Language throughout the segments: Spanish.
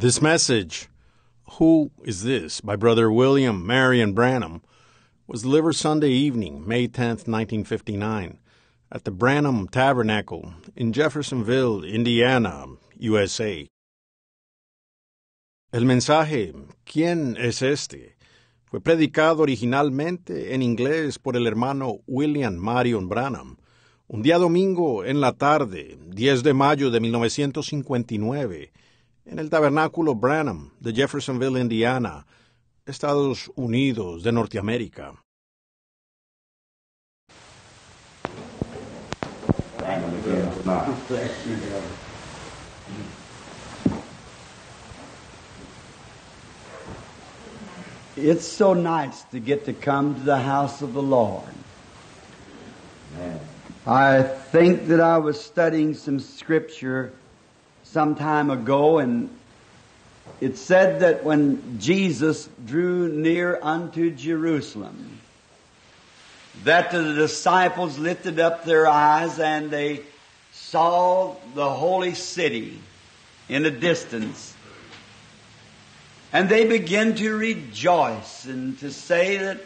This message, Who is This, by Brother William Marion Branham, was delivered Sunday evening, May 10th, 1959, at the Branham Tabernacle in Jeffersonville, Indiana, USA. El mensaje, ¿Quién es este? fue predicado originalmente en inglés por el hermano William Marion Branham, un día domingo en la tarde, 10 de mayo de 1959, en el tabernáculo Branham de Jeffersonville, Indiana, Estados Unidos de Norteamérica. It's so nice to get to come to the house of the Lord. I think that I was studying some scripture some time ago, and it said that when Jesus drew near unto Jerusalem, that the disciples lifted up their eyes and they saw the holy city in the distance. And they began to rejoice and to say that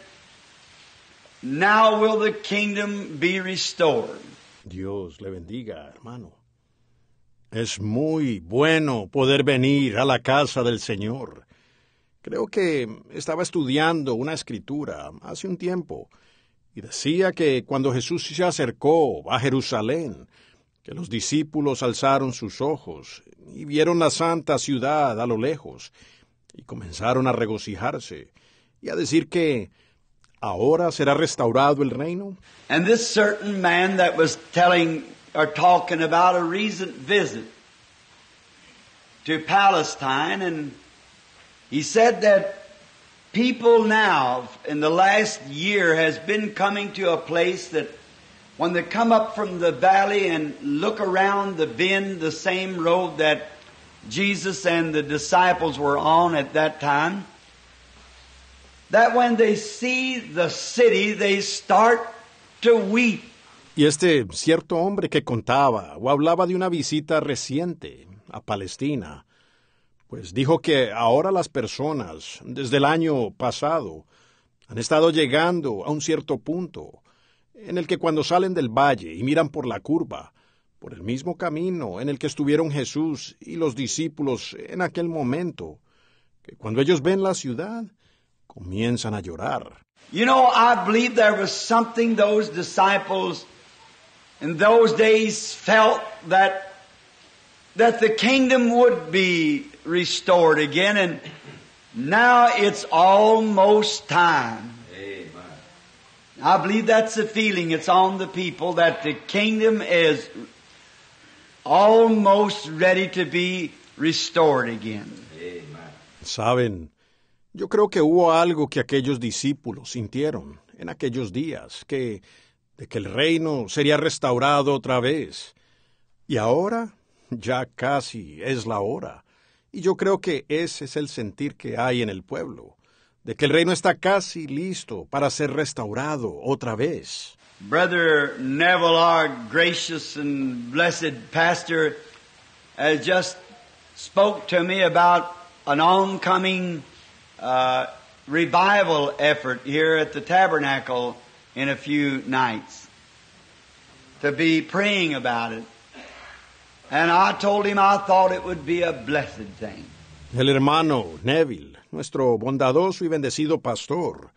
now will the kingdom be restored. Dios le bendiga, hermano. Es muy bueno poder venir a la casa del Señor. Creo que estaba estudiando una escritura hace un tiempo y decía que cuando Jesús se acercó a Jerusalén, que los discípulos alzaron sus ojos y vieron la santa ciudad a lo lejos y comenzaron a regocijarse y a decir que ahora será restaurado el reino. And this certain man that was telling or talking about a recent visit to Palestine, and he said that people now in the last year has been coming to a place that when they come up from the valley and look around the bend, the same road that Jesus and the disciples were on at that time, that when they see the city, they start to weep. Y este cierto hombre que contaba o hablaba de una visita reciente a Palestina, pues dijo que ahora las personas, desde el año pasado, han estado llegando a un cierto punto en el que cuando salen del valle y miran por la curva, por el mismo camino en el que estuvieron Jesús y los discípulos en aquel momento, que cuando ellos ven la ciudad, comienzan a llorar. You know, I believe there was something those disciples in those days felt that that the kingdom would be restored again and now it's almost time. I believe that's the feeling it's on the people that the kingdom is almost ready to be restored again. Saben, yo creo que hubo algo que aquellos discípulos sintieron en aquellos días, que de que el reino sería restaurado otra vez. Y ahora ya casi es la hora. Y yo creo que ese es el sentir que hay en el pueblo, de que el reino está casi listo para ser restaurado otra vez. Brother Neville, our gracious and blessed pastor, has just spoke to me about an oncoming uh, revival effort here at the tabernacle in a few nights. To be praying about it. And I told him I thought it would be a blessed thing. El hermano Neville, nuestro bondadoso y bendecido pastor,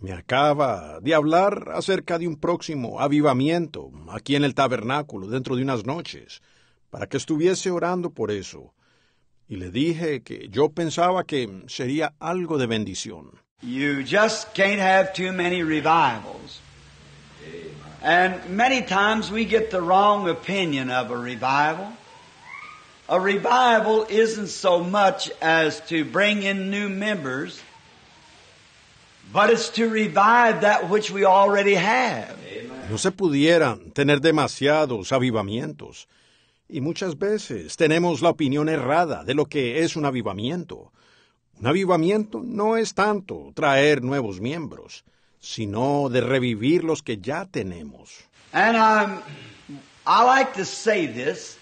me acaba de hablar acerca de un próximo avivamiento aquí en el tabernáculo dentro de unas noches, para que estuviese orando por eso. Y le dije que yo pensaba que sería algo de bendición. You just can't have too many revivals. And many times we get the wrong opinion of a revival. A revival isn't so much as to bring in new members, but it's to revive that which we already have. No se pudieran tener demasiados avivamientos. Y muchas veces tenemos la opinión errada de lo que es un avivamiento. Un avivamiento no es tanto traer nuevos miembros, sino de revivir los que ya tenemos. And um, I like to say this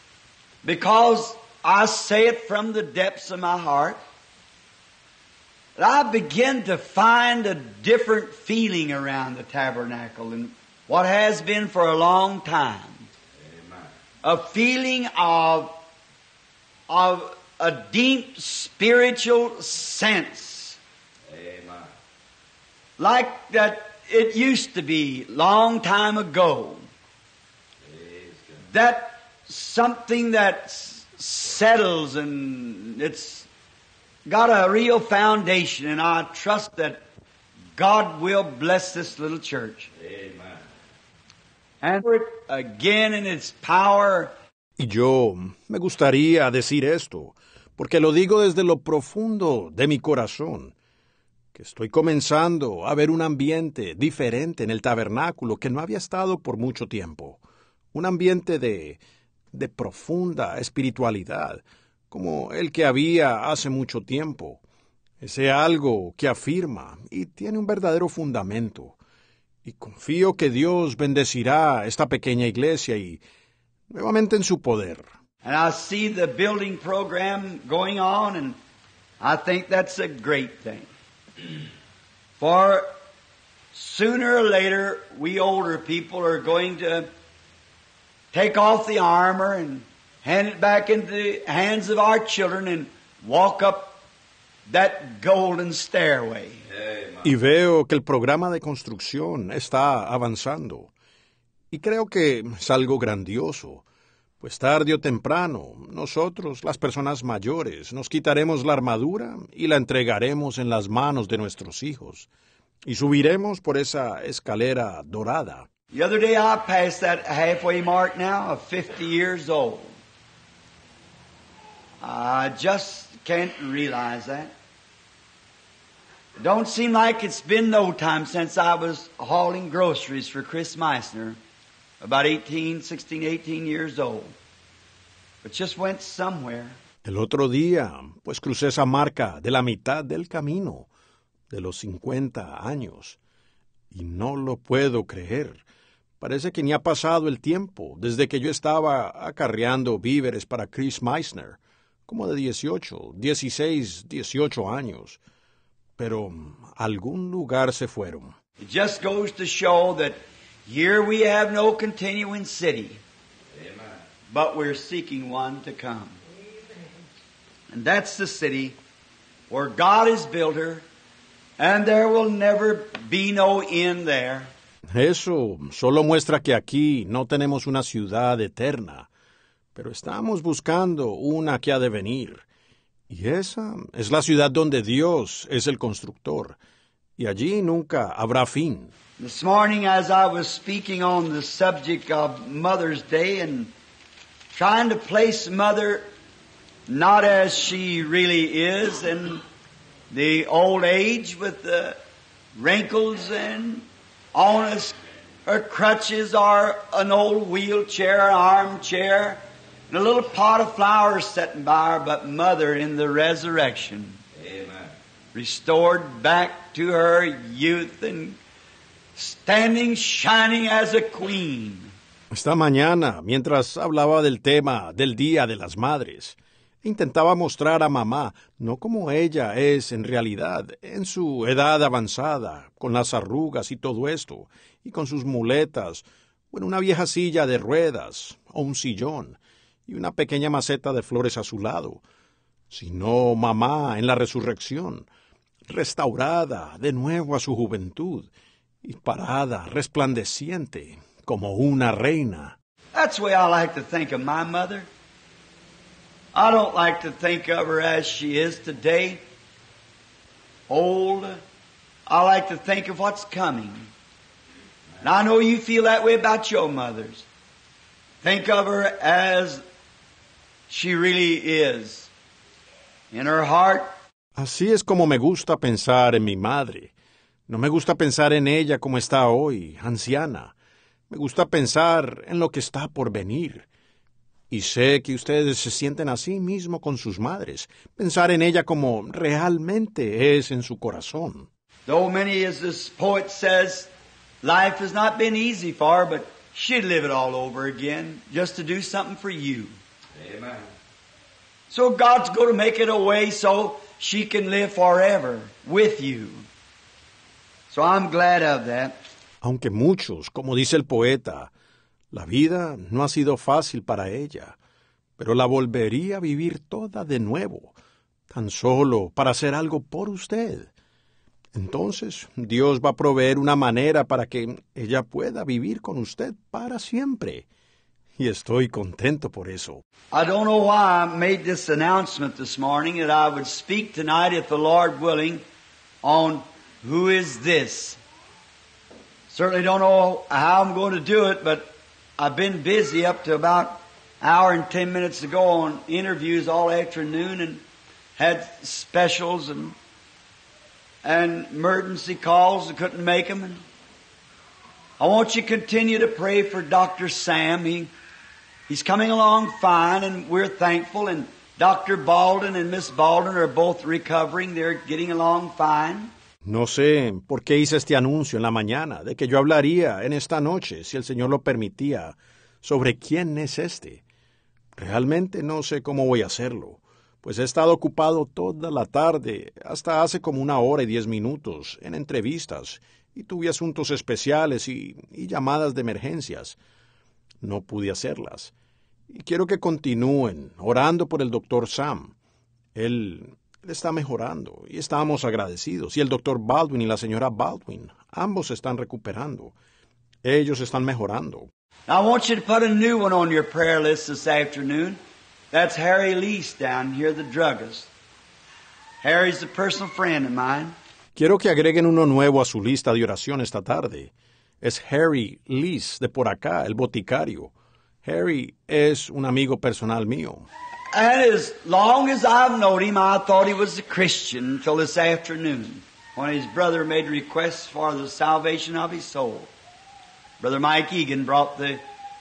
because I say it from the depths of my heart, that I begin to find a different feeling around the tabernacle than what has been for a long time. A feeling of, of a deep spiritual sense. Amen. Like that it used to be long time ago. That something that settles and it's got a real foundation and I trust that God will bless this little church. Amen. And for it again in its power Y yo me gustaría decir esto, porque lo digo desde lo profundo de mi corazón, que estoy comenzando a ver un ambiente diferente en el tabernáculo que no había estado por mucho tiempo, un ambiente de, de profunda espiritualidad, como el que había hace mucho tiempo, ese algo que afirma y tiene un verdadero fundamento. Y confío que Dios bendecirá esta pequeña iglesia y nuevamente en su poder. And I see the building program going on, and I think that's a great thing. For sooner or later, we older people are going to take off the armor and hand it back into the hands of our children and walk up that golden stairway. Y veo que el programa de construcción está avanzando. Y creo que es algo grandioso, pues tarde o temprano nosotros, las personas mayores, nos quitaremos la armadura y la entregaremos en las manos de nuestros hijos, y subiremos por esa escalera dorada. The other day I passed that halfway mark now of 50 years old. I just can't realize that. Don't seem like it's been no time since I was hauling groceries for Chris Meissner, about 18, 16, 18 years old. But just went somewhere. El otro día, pues crucé esa marca de la mitad del camino, de los 50 años, y no lo puedo creer. Parece que ni ha pasado el tiempo desde que yo estaba acarreando víveres para Chris Meissner, como de 18, 16, 18 años. Pero a algún lugar se fueron. It just goes to show that here we have no continuing city, but we're seeking one to come. And that's the city where God is builder, and there will never be no end there. Eso solo muestra que aquí no tenemos una ciudad eterna, pero estamos buscando una que ha de venir. Y esa es la ciudad donde Dios es el constructor, y allí nunca habrá fin. This morning, as I was speaking on the subject of Mother's Day and trying to place Mother not as she really is in the old age with the wrinkles and on us, her crutches are an old wheelchair, armchair, and a little pot of flowers sitting by her, but Mother in the resurrection. Restored back to her youth and standing shining as a queen. Esta mañana, mientras hablaba del tema del Día de las Madres, intentaba mostrar a mamá no como ella es en realidad, en su edad avanzada, con las arrugas y todo esto, y con sus muletas, o en una vieja silla de ruedas, o un sillón, y una pequeña maceta de flores a su lado, sino mamá en la resurrección, restaurada de nuevo a su juventud, y parada, resplandeciente, como una reina. That's the way I like to think of my mother. I don't like to think of her as she is today, old. I like to think of what's coming. And I know you feel that way about your mothers. Think of her as she really is. In her heart, Así es como me gusta pensar en mi madre. No me gusta pensar en ella como está hoy, anciana. Me gusta pensar en lo que está por venir. Y sé que ustedes se sienten así mismo con sus madres, pensar en ella como realmente es en su corazón. though many, as this poet says, life has not been easy for her, but she'd live it all over again just to do something for you. Amen. So God's going to make it a way so she can live forever with you. So I'm glad of that. Aunque muchos, como dice el poeta, la vida no ha sido fácil para ella, pero la volvería a vivir toda de nuevo, tan solo para hacer algo por usted. Entonces Dios va a proveer una manera para que ella pueda vivir con usted para siempre. Y estoy contento por eso. I don't know why I made this announcement this morning that I would speak tonight, if the Lord willing, on who is this. Certainly don't know how I'm going to do it, but I've been busy up to about hour and ten minutes ago on interviews all afternoon and had specials and and emergency calls. I couldn't make them. And I want you to continue to pray for Dr. Sam. He, he's coming along fine, and we're thankful. And Dr. Baldwin and Miss Baldwin are both recovering. They're getting along fine. No sé por qué hice este anuncio en la mañana de que yo hablaría en esta noche, si el Señor lo permitía, sobre quién es este. Realmente no sé cómo voy a hacerlo, pues he estado ocupado toda la tarde, hasta hace como una hora y diez minutos, en entrevistas, y tuve asuntos especiales y, y llamadas de emergencias. No pude hacerlas. Y quiero que continúen orando por el doctor Sam. Él él está mejorando y estamos agradecidos. Y el doctor Baldwin y la señora Baldwin, ambos están recuperando. Ellos están mejorando. Now I want you to put a new one on your prayer list this afternoon. That's Harry Lease down here, the druggist. Harry's a personal friend of mine. Quiero que agreguen uno nuevo a su lista de oración esta tarde. Es Harry Lease de por acá, el boticario. Harry es un amigo personal mío. And as long as I've known him, I thought he was a Christian until this afternoon when his brother made requests for the salvation of his soul. Brother Mike Egan brought the,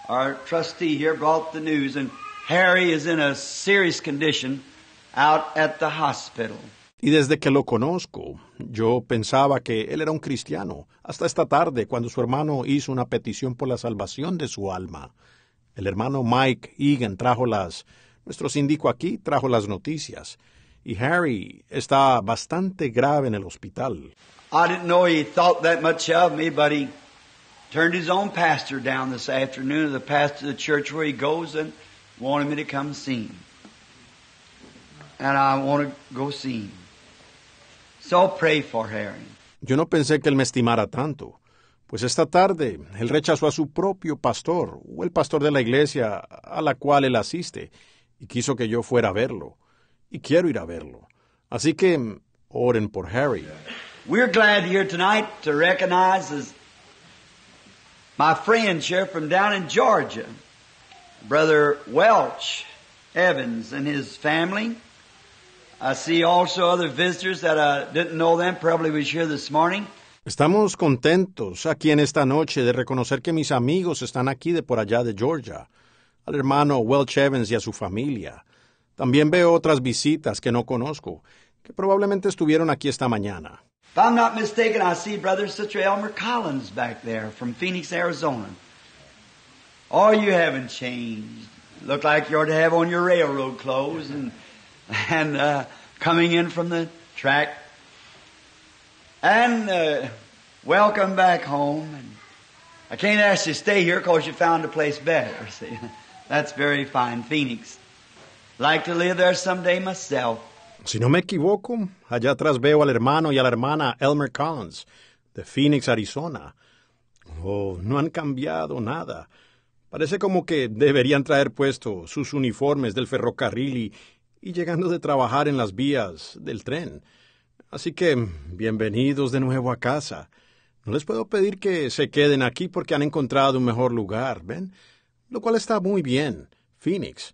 our trustee here brought the news, and Harry is in a serious condition out at the hospital. Y desde que lo conozco, yo pensaba que él era un cristiano, hasta esta tarde cuando su hermano hizo una petición por la salvación de su alma. El hermano Mike Egan trajo las nuestro síndico aquí trajo las noticias y Harry está bastante grave en el hospital. I didn't know he thought that much of me, but he turned his own pastor down this afternoon, the pastor of the church where he goes, and wanted me to come see him. And I want to go see him. So pray for Harry. Yo no pensé que él me estimara tanto, pues esta tarde él rechazó a su propio pastor, o el pastor de la iglesia a la cual él asiste, y quiso que yo fuera a verlo. Y quiero ir a verlo. Así que oren por Harry. We're glad here tonight to recognize as my friends here from down in Georgia, Brother Welch Evans and his family. I see also other visitors that I didn't know them, probably was here this morning. Estamos contentos aquí en esta noche de reconocer que mis amigos están aquí de por allá de Georgia al hermano Welch Evans y a su familia. También veo otras visitas que no conozco, que probablemente estuvieron aquí esta mañana. If I'm not mistaken, I see Brother and Sister Elmer Collins back there from Phoenix, Arizona. Oh, you haven't changed. Look like you ought to have on your railroad clothes and, and uh, coming in from the track. And uh, welcome back home. And I can't ask you to stay here because you found a place better. See? That's very fine, Phoenix. Like to live there someday myself. Si no me equivoco, allá atrás veo al hermano y a la hermana Elmer Collins, de Phoenix, Arizona. Oh, no han cambiado nada. Parece como que deberían traer puesto sus uniformes del ferrocarril y, y llegando de trabajar en las vías del tren. Así que, bienvenidos de nuevo a casa. No les puedo pedir que se queden aquí porque han encontrado un mejor lugar, ¿ven? lo cual está muy bien. Phoenix.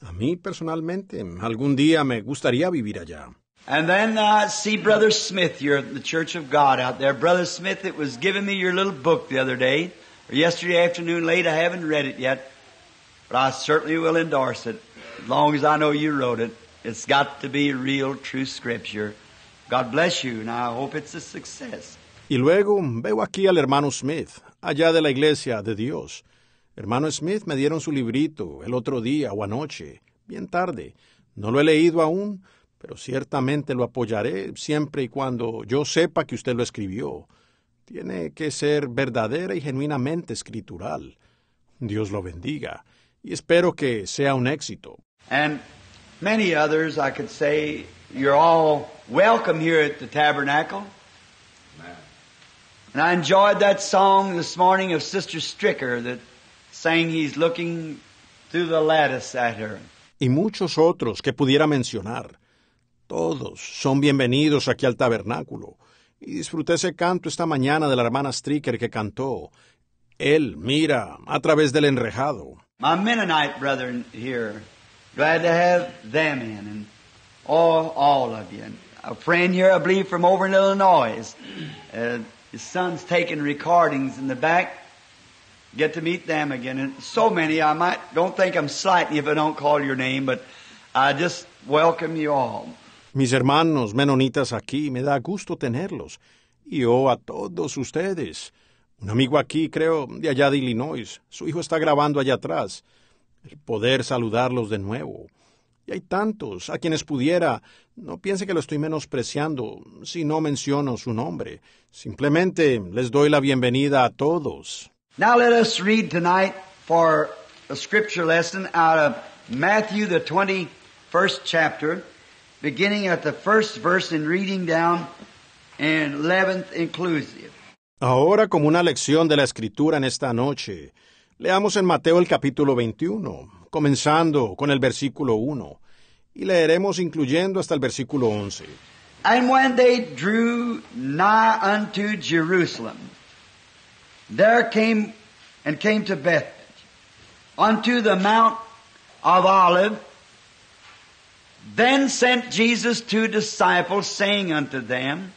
A mí personalmente, algún día me gustaría vivir allá. And then uh, see Brother Smith, you're at the Church of God out there. Brother Smith, it was giving me your little book the other day, or yesterday afternoon late. I haven't read it yet, but I certainly will endorse it, long as I know you wrote it. It's got to be real, true scripture. God bless you, and I hope it's a success. Y luego veo aquí al hermano Smith, allá de la iglesia de Dios. Hermano Smith me dieron su librito el otro día o anoche, bien tarde. No lo he leído aún, pero ciertamente lo apoyaré siempre y cuando yo sepa que usted lo escribió. Tiene que ser verdadera y genuinamente escritural. Dios lo bendiga, y espero que sea un éxito. And many others, I could say, you're all welcome here at the tabernacle. And I enjoyed that song this morning of Sister Stricker that sang He's Looking Through the Lattice at Her. Y muchos otros que pudiera mencionar. Todos son bienvenidos aquí al tabernáculo. Y disfruté ese canto esta mañana de la hermana Stricker que cantó. Él mira a través del enrejado. My Mennonite brethren here, glad to have them in, and all, all of you. And a friend here, I believe, from over in Illinois. Uh, his son's taking recordings in the back. Get to meet them again. And so many, I might, don't think I'm slighting if I don't call your name, but I just welcome you all. Mis hermanos menonitas aquí, me da gusto tenerlos. Y yo a todos ustedes. Un amigo aquí, creo, de allá de Illinois. Su hijo está grabando allá atrás. Poder saludarlos de nuevo. Y hay tantos a quienes pudiera. No piense que lo estoy menospreciando si no menciono su nombre. Simplemente les doy la bienvenida a todos. Now let us read tonight for a scripture lesson out of Matthew, the 21st chapter, beginning at the first verse and reading down and 11th inclusive. Ahora, como una lección de la Escritura en esta noche, leamos en Mateo el capítulo 21, comenzando con el versículo 1, y leeremos incluyendo hasta el versículo 11. And when they drew nigh unto Jerusalem, there came and came to Bethphage, unto the Mount of Olive. Then sent Jesus two disciples, saying unto them,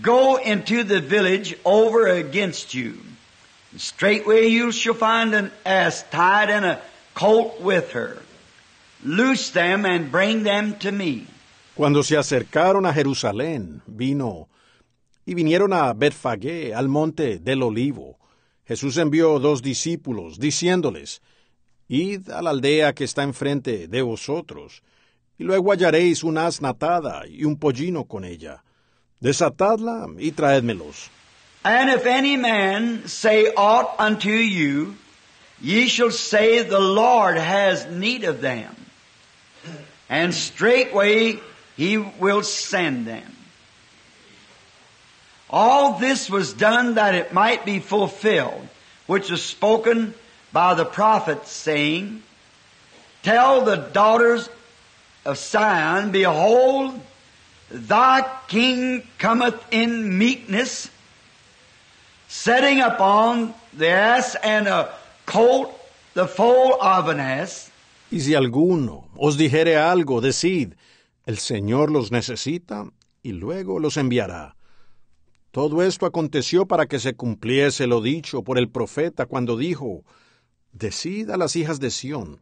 Go into the village over against you. Straightway you shall find an ass tied and a colt with her. Loose them and bring them to me. Cuando se acercaron a Jerusalén, vino y vinieron a Betfagé, al monte del Olivo. Jesús envió dos discípulos, diciéndoles, Id a la aldea que está enfrente de vosotros, y luego hallaréis una asna atada y un pollino con ella. Desatadla y traédmelos. And if any man say aught unto you, ye shall say, The Lord has need of them. And straightway he will send them. All this was done that it might be fulfilled, which was spoken by the prophet, saying, Tell the daughters of Sion, Behold, thy king cometh in meekness, setting upon the ass and a colt, the foal of an ass. Y si alguno os dijere algo, decid, el Señor los necesita, y luego los enviará. Todo esto aconteció para que se cumpliese lo dicho por el profeta cuando dijo, Decid a las hijas de Sión,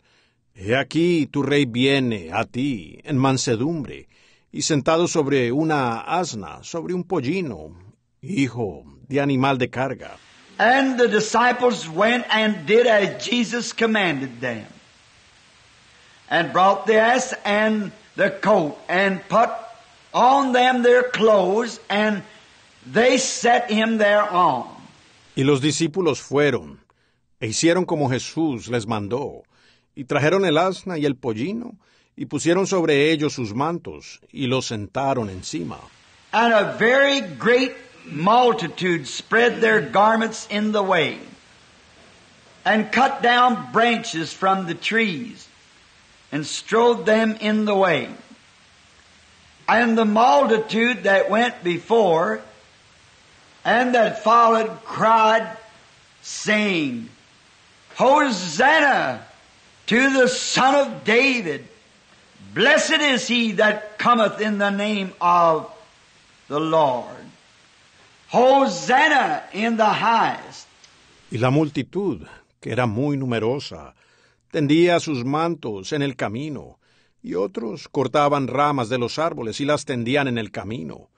He aquí tu rey viene a ti en mansedumbre, y sentado sobre una asna, sobre un pollino, hijo de animal de carga. And the disciples went and did as Jesus commanded them, and brought the ass and the coat, and put on them their clothes, and they set him thereon. Y los discípulos fueron, e hicieron como Jesús les mandó, y trajeron el asna y el pollino, y pusieron sobre ellos sus mantos, y los sentaron encima. And a very great multitude spread their garments in the way, and cut down branches from the trees, and strode them in the way. And the multitude that went before and that followed cried, saying, Hosanna to the Son of David. Blessed is he that cometh in the name of the Lord. Hosanna in the highest. Y la multitud, que era muy numerosa, tendía sus mantos en el camino, y otros cortaban ramas de los árboles y las tendían en el camino.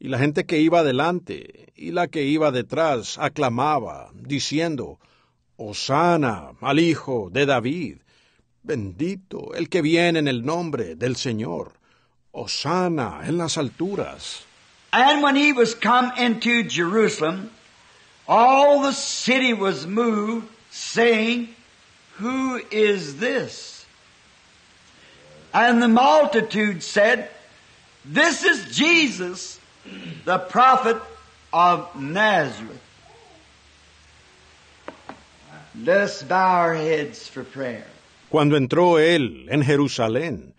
Y la gente que iba delante y la que iba detrás aclamaba, diciendo, Hosana al Hijo de David. Bendito el que viene en el nombre del Señor. Osana en las alturas. And when he was come into Jerusalem, all the city was moved, saying, Who is this? And the multitude said, This is Jesus, the prophet of Nazareth. Let us bow our heads for prayer. Cuando entró él en Jerusalén,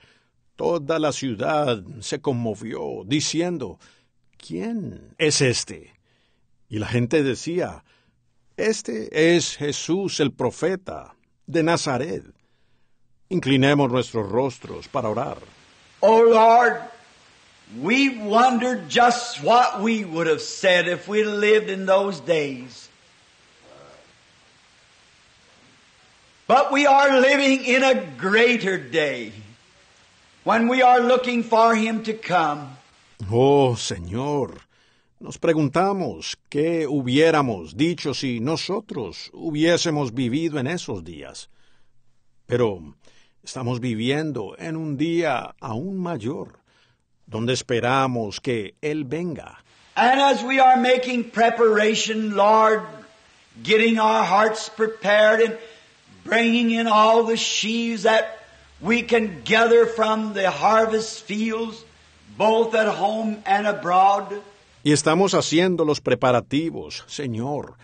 toda la ciudad se conmovió, diciendo, ¿quién es este? Y la gente decía, Este es Jesús el profeta de Nazaret. Inclinemos nuestros rostros para orar. Oh Lord, we wondered just what we would have said if we'd lived in those days. But we are living in a greater day when we are looking for Him to come. Oh Señor, nos preguntamos qué hubiéramos dicho si nosotros hubiésemos vivido en esos días. Pero estamos viviendo en un día aún mayor, donde esperamos que Él venga. And as we are making preparation, Lord, getting our hearts prepared and bringing in all the sheaves that we can gather from the harvest fields, both at home and abroad. Y estamos haciendo los preparativos, Señor,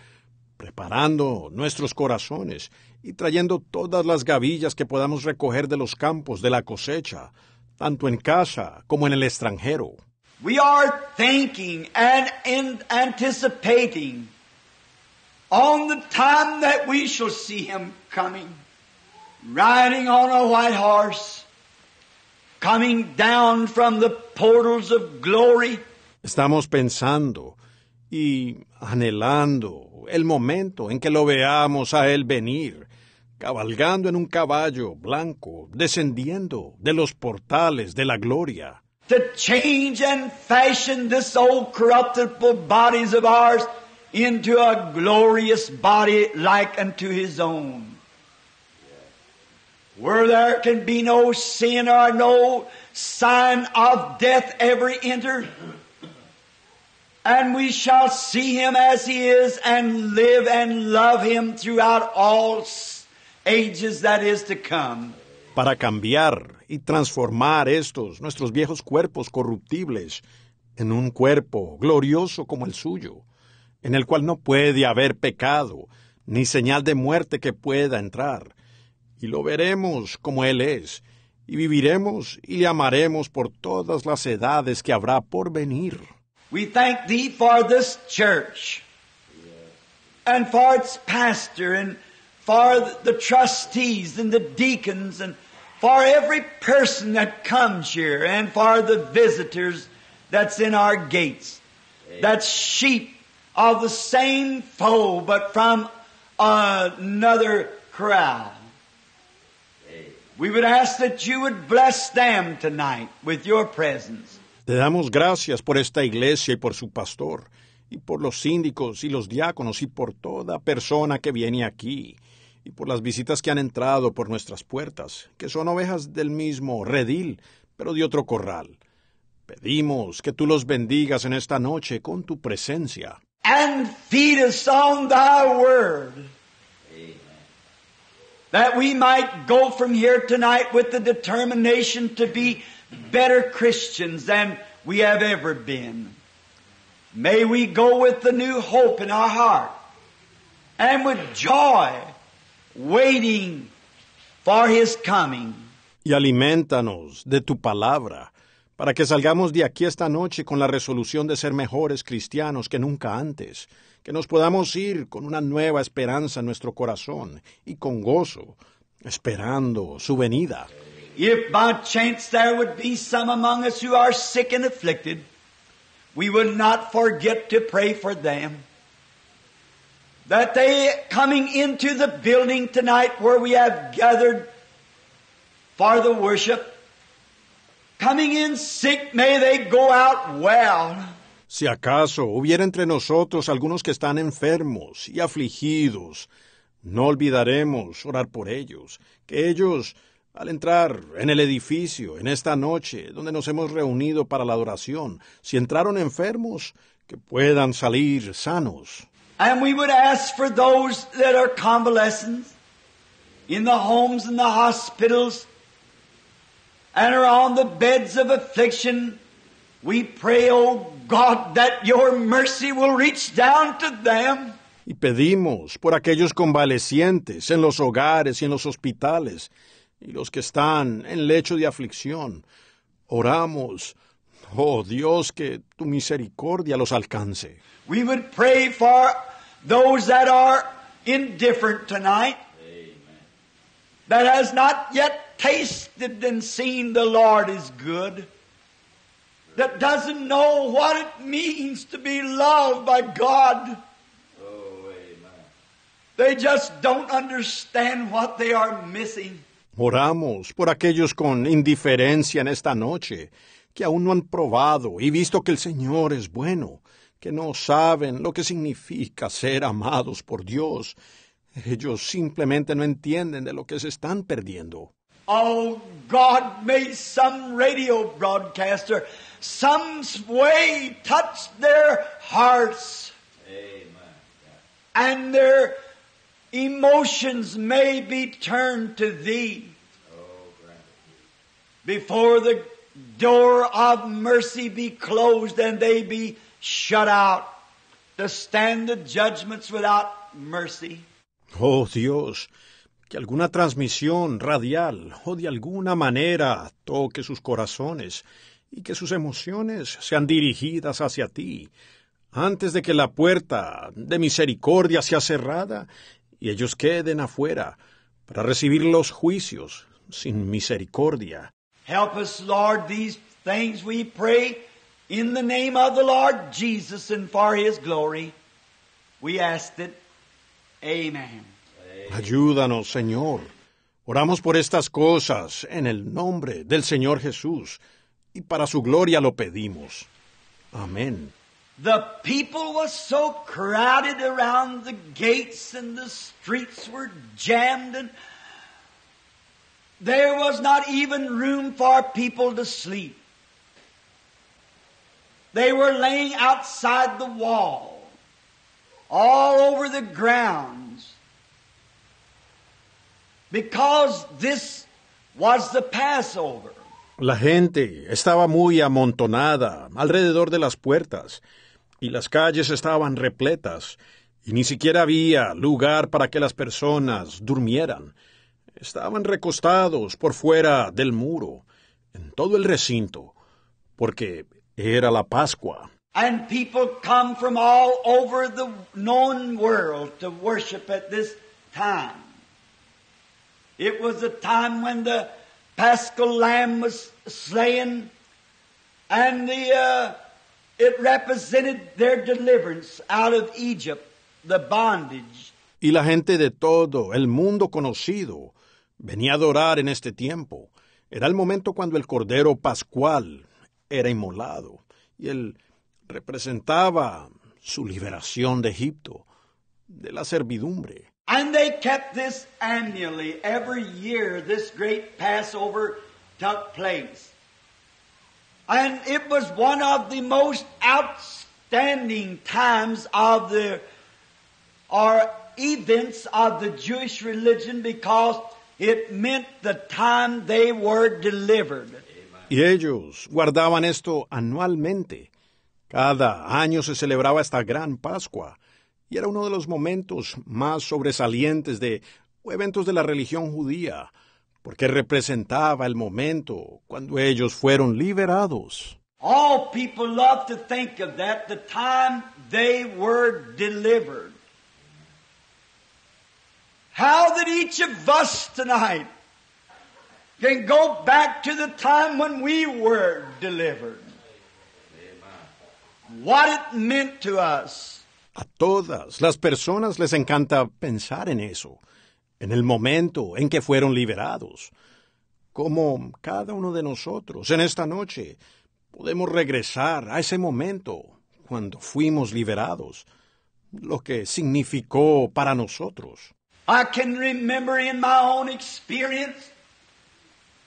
preparando nuestros corazones y trayendo todas las gavillas que podamos recoger de los campos de la cosecha, tanto en casa como en el extranjero. We are thinking and in anticipating on the time that we shall see him coming, riding on a white horse, coming down from the portals of glory. Estamos pensando y anhelando el momento en que lo veamos a Él venir, cabalgando en un caballo blanco, descendiendo de los portales de la gloria, to change and fashion this old corruptible bodies of ours into a glorious body like unto his own. Where there can be no sin or no sign of death ever enter. And we shall see him as he is and live and love him throughout all ages that is to come. para cambiar y transformar estos, nuestros viejos cuerpos corruptibles, en un cuerpo glorioso como el suyo, en el cual no puede haber pecado, ni señal de muerte que pueda entrar. Y lo veremos como Él es, y viviremos y le amaremos por todas las edades que habrá por venir. We thank thee for this church and for its pastor and for the trustees and the deacons and for every person that comes here and for the visitors that's in our gates. That's sheep of the same foe but from another crowd. We would ask that you would bless them tonight with your presence. Te damos gracias por esta iglesia y por su pastor, y por los síndicos y los diáconos y por toda persona que viene aquí, y por las visitas que han entrado por nuestras puertas, que son ovejas del mismo redil, pero de otro corral. Pedimos que tú los bendigas en esta noche con tu presencia. and feed us on thy word. That we might go from here tonight with the determination to be better Christians than we have ever been. May we go with the new hope in our heart and with joy waiting for his coming. y alimentanos de tu palabra, para que salgamos de aquí esta noche con la resolución de ser mejores cristianos que nunca antes, que nos podamos ir con una nueva esperanza en nuestro corazón y con gozo, esperando su venida. If by chance there would be some among us who are sick and afflicted, we would not forget to pray for them. That they coming into the building tonight where we have gathered for the worship, coming in sick, may they go out well. Si acaso hubiera entre nosotros algunos que están enfermos y afligidos, no olvidaremos orar por ellos, que ellos Al entrar en el edificio, en esta noche, donde nos hemos reunido para la adoración, si entraron enfermos, que puedan salir sanos. And we would ask for those that are convalescents in the homes and the hospitals and are on the beds of affliction. We pray, oh God, that your mercy will reach down to them. Y pedimos por aquellos convalecientes en los hogares y en los hospitales, y los que están en lecho de aflicción. Oramos, oh Dios, que tu misericordia los alcance. We would pray for those that are indifferent tonight, that has not yet tasted and seen the Lord is good, that doesn't know what it means to be loved by God. They just don't understand what they are missing. Oramos por aquellos con indiferencia en esta noche, que aún no han probado y visto que el Señor es bueno, que no saben lo que significa ser amados por Dios. Ellos simplemente no entienden de lo que se están perdiendo. Oh God, may some radio broadcaster some way touch their hearts. And their emotions may be turned to Thee. Before the door of mercy be closed and they be shut out to stand the judgments without mercy. Oh Dios, que alguna transmisión radial o de alguna manera toque sus corazones y que sus emociones sean dirigidas hacia ti, antes de que la puerta de misericordia sea cerrada y ellos queden afuera para recibir los juicios sin misericordia. Help us, Lord, these things we pray in the name of the Lord Jesus and for His glory. We ask it. Amen. Ayúdanos, Señor. Oramos por estas cosas en el nombre del Señor Jesús y para su gloria lo pedimos. Amén. The people was so crowded around the gates and the streets were jammed and there was not even room for people to sleep. They were laying outside the wall, all over the grounds, because this was the Passover. La gente estaba muy amontonada alrededor de las puertas, y las calles estaban repletas, y ni siquiera había lugar para que las personas durmieran. Estaban recostados por fuera del muro, en todo el recinto, porque era la Pascua. And people come from all over the known world to worship at this time. It was a time when the paschal lamb was slain and the, uh, it represented their deliverance out of Egypt, the bondage. Y la gente de todo el mundo conocido venía a adorar en este tiempo. Era el momento cuando el Cordero Pascual era inmolado y él representaba su liberación de Egipto, de la servidumbre. And they kept this annually. Every year, this great Passover took place. And it was one of the most outstanding times of the, or events of the Jewish religion because it meant the time they were delivered. Y ellos guardaban esto anualmente. Cada año se celebraba esta gran Pascua, y era uno de los momentos más sobresalientes de eventos de la religión judía, porque representaba el momento cuando ellos fueron liberados. All people love to think of that, the time they were delivered. How that each of us tonight can go back to the time when we were delivered. What it meant to us. A todas las personas les encanta pensar en eso, en el momento en que fueron liberados. Como cada uno de nosotros en esta noche podemos regresar a ese momento cuando fuimos liberados, lo que significó para nosotros. I can remember in my own experience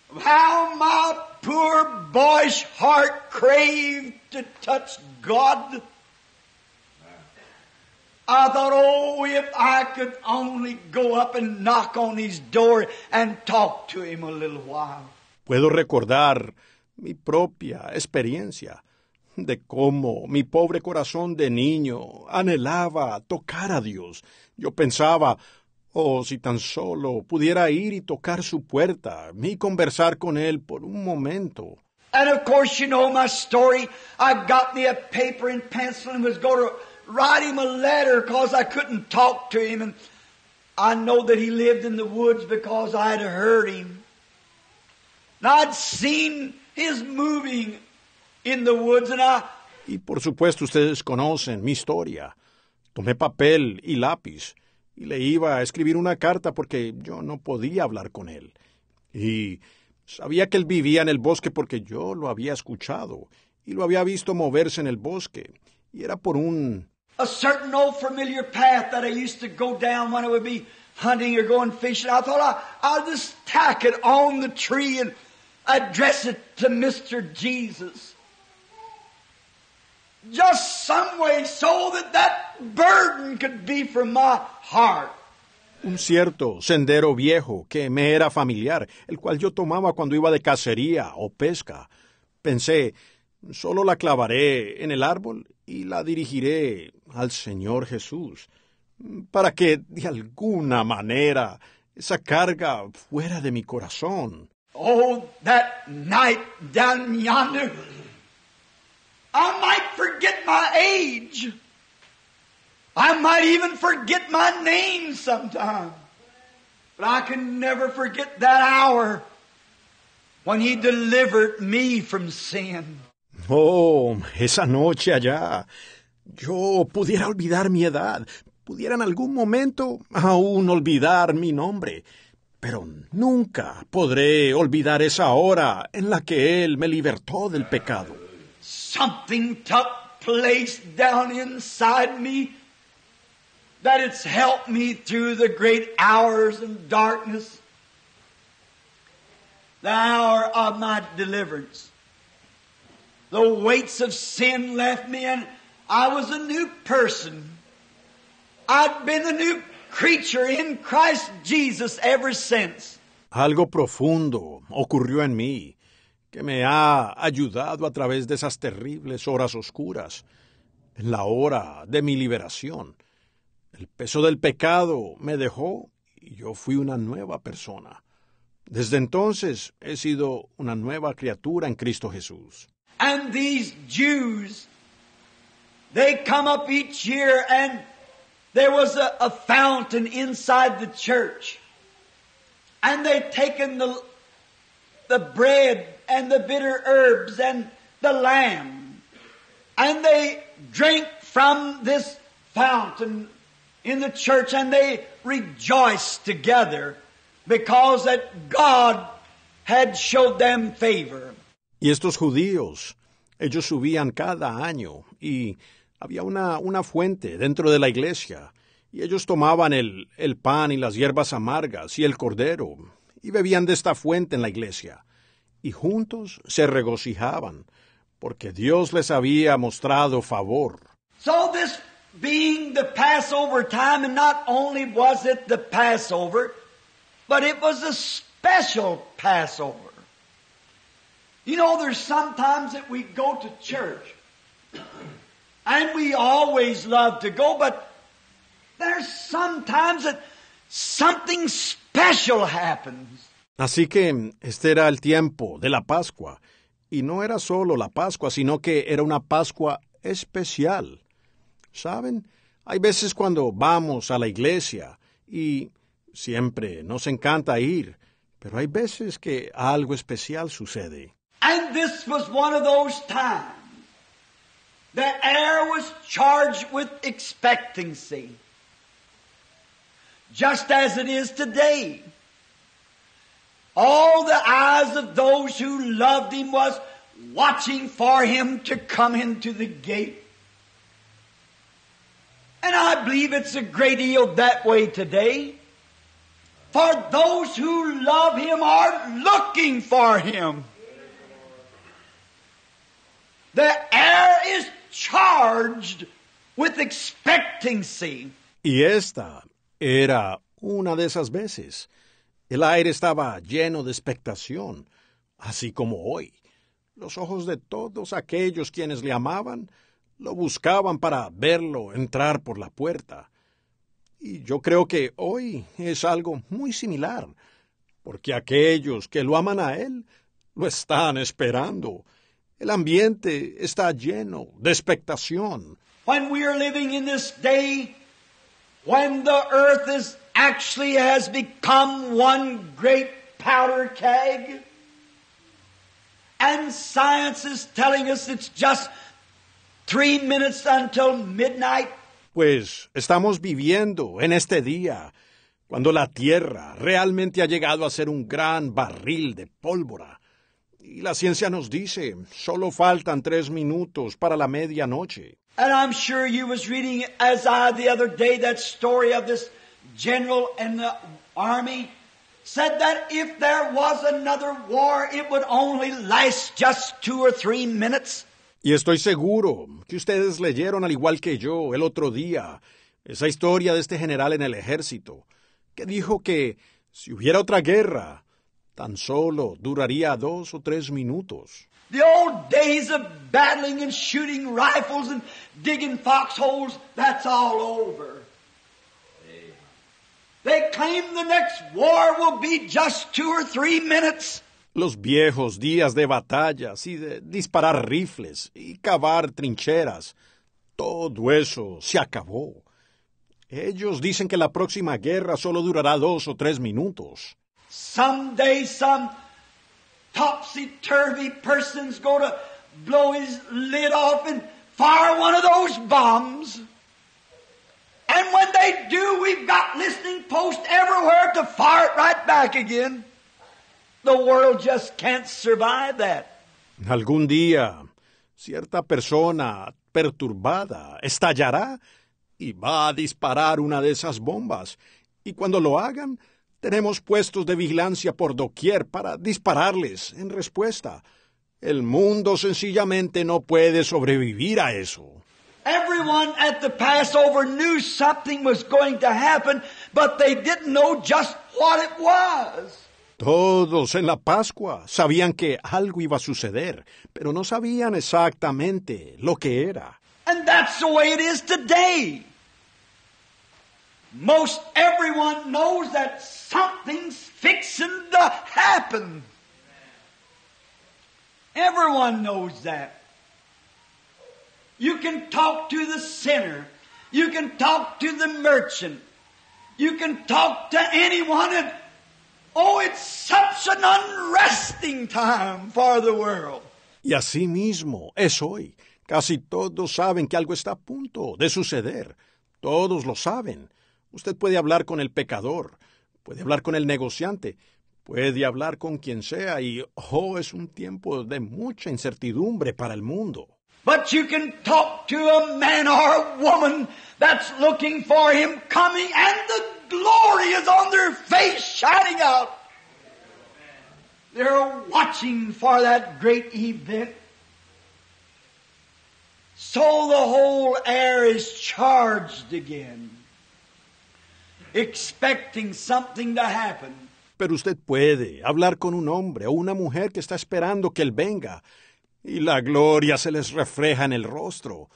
how my poor boyish heart craved to touch God. I thought, oh, if I could only go up and knock on his door and talk to him a little while. Puedo recordar mi propia experiencia de cómo mi pobre corazón de niño anhelaba tocar a Dios. Yo pensaba, oh, si tan solo pudiera ir y tocar su puerta y conversar con él por un momento. And of course, you know my story. I got me a paper and pencil and was going to write him a letter because I couldn't talk to him. And I know that he lived in the woods because I had heard him. And I'd seen his moving in the woods and I, Y por supuesto ustedes conocen mi historia. Tomé papel y lápiz y le iba a escribir una carta porque yo no podía hablar con él. Y sabía que él vivía en el bosque porque yo lo había escuchado y lo había visto moverse en el bosque. Y era por un a certain old familiar path that I used to go down when I would be hunting or going fishing. I thought I, I'll just tack it on the tree and address it to Mr. Jesus. Just some way so that that burden could be from my heart. un cierto sendero viejo que me era familiar, el cual yo tomaba cuando iba de cacería o pesca. Pensé, solo la clavaré en el árbol y la dirigiré al Señor Jesús, para que de alguna manera esa carga fuera de mi corazón. Oh, that night down yonder, I might forget my age. I might even forget my name sometime. But I can never forget that hour when He delivered me from sin. Oh, esa noche allá. Yo pudiera olvidar mi edad, pudiera en algún momento aún olvidar mi nombre, pero nunca podré olvidar esa hora en la que Él me libertó del pecado. Something took place down inside me that it's helped me through the great hours of darkness, the hour of my deliverance. The weights of sin left me and I was a new person. I'd been a new creature in Christ Jesus ever since. Algo profundo ocurrió en mí que me ha ayudado a través de esas terribles horas oscuras, en la hora de mi liberación. El peso del pecado me dejó y yo fui una nueva persona. Desde entonces he sido una nueva criatura en Cristo Jesús. And these Jews, they come up each year and there was a, a fountain inside the church. And they'd taken the, the bread and the bitter herbs and the lamb. And they drank from this fountain in the church and they rejoiced together because that God had showed them favor. Y estos judíos, ellos subían cada año y había una, una fuente dentro de la iglesia y ellos tomaban el, el pan y las hierbas amargas y el cordero y bebían de esta fuente en la iglesia y juntos se regocijaban porque Dios les había mostrado favor. So this being the Passover time, and not only was it the Passover, but it was a special Passover. You know, there's sometimes that we go to church, and we always love to go, but there's sometimes that something special happens. Así que este era el tiempo de la Pascua, y no era solo la Pascua, sino que era una Pascua especial. ¿Saben? Hay veces cuando vamos a la iglesia y siempre nos encanta ir, pero hay veces que algo especial sucede. And this was one of those times. The air was charged with expectancy. Just as it is today. All the eyes of those who loved him was watching for him to come into the gate. And I believe it's a great deal that way today. for those who love Him are looking for Him. Y esta era una de esas veces. El aire estaba lleno de expectación, así como hoy. Los ojos de todos aquellos quienes le amaban lo buscaban para verlo entrar por la puerta. Y yo creo que hoy es algo muy similar, porque aquellos que lo aman a Él lo están esperando. El ambiente está lleno de expectación. When we are living in this day, when the earth is actually has become one great powder keg, and science is telling us it's just three minutes until midnight. Pues estamos viviendo en este día, cuando la Tierra realmente ha llegado a ser un gran barril de pólvora. Y la ciencia nos dice, solo faltan tres minutos para la medianoche. And I'm sure you was reading as I the other day that story of this general in the army said that if there was another war, it would only last just two or three minutes. Y estoy seguro que ustedes leyeron al igual que yo el otro día esa historia de este general en el ejército, que dijo que si hubiera otra guerra, tan solo duraría dos o tres minutos. The old days of battling and shooting rifles and digging foxholes, that's all over. They claim the next war will be just two or three minutes. Los viejos días de batallas y de disparar rifles y cavar trincheras, todo eso se acabó. Ellos dicen que la próxima guerra solo durará dos o tres minutos. Someday some topsy-turvy person's going to blow his lid off and fire one of those bombs. And when they do, we've got listening posts everywhere to fire it right back again. The world just can't survive that. Algún día, cierta persona perturbada estallará y va a disparar una de esas bombas. Y cuando lo hagan, tenemos puestos de vigilancia por doquier para dispararles en respuesta. El mundo sencillamente no puede sobrevivir a eso. Everyone at the Passover knew something was going to happen, but they didn't know just what it was. Todos en la Pascua sabían que algo iba a suceder, pero no sabían exactamente lo que era. And that's the way it is today. Most everyone knows that something's fixing to happen. Everyone knows that. You can talk to the sinner. You can talk to the merchant. You can talk to anyone and oh, it's such an unresting time for the world. Y así mismo es hoy. Casi todos saben que algo está a punto de suceder. Todos lo saben. Usted puede hablar con el pecador, puede hablar con el negociante, puede hablar con quien sea y, oh, es un tiempo de mucha incertidumbre para el mundo. But you can talk to a man or a woman that's looking for him coming and the glory is on their face shining out. They're watching for that great event. So the whole air is charged again, expecting something to happen. Pero usted puede hablar con un hombre o una mujer que está esperando que él venga y la gloria se les refleja en el rostro.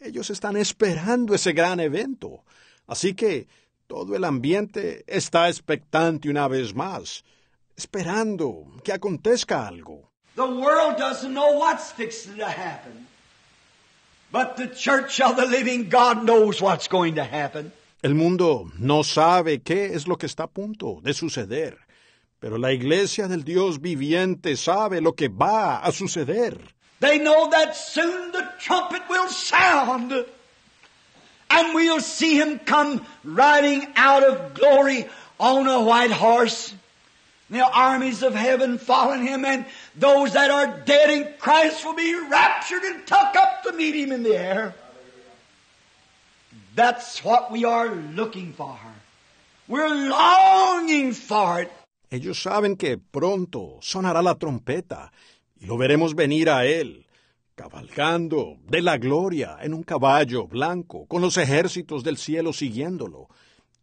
Ellos están esperando ese gran evento. Así que todo el ambiente está expectante una vez más, esperando que acontezca algo. The world doesn't know what's fixing to happen. But the church of the living God knows what's going to happen. El mundo no sabe qué es lo que está a punto de suceder, pero la iglesia del Dios viviente sabe lo que va a suceder. They know that soon the trumpet will sound and we'll see him come riding out of glory on a white horse. The armies of heaven following him and those that are dead in Christ will be raptured and tuck up to meet him in the air. That's what we are looking for. We're longing for it. Ellos saben que pronto sonará la trompeta y lo veremos venir a Él, cabalgando de la gloria en un caballo blanco, con los ejércitos del cielo siguiéndolo,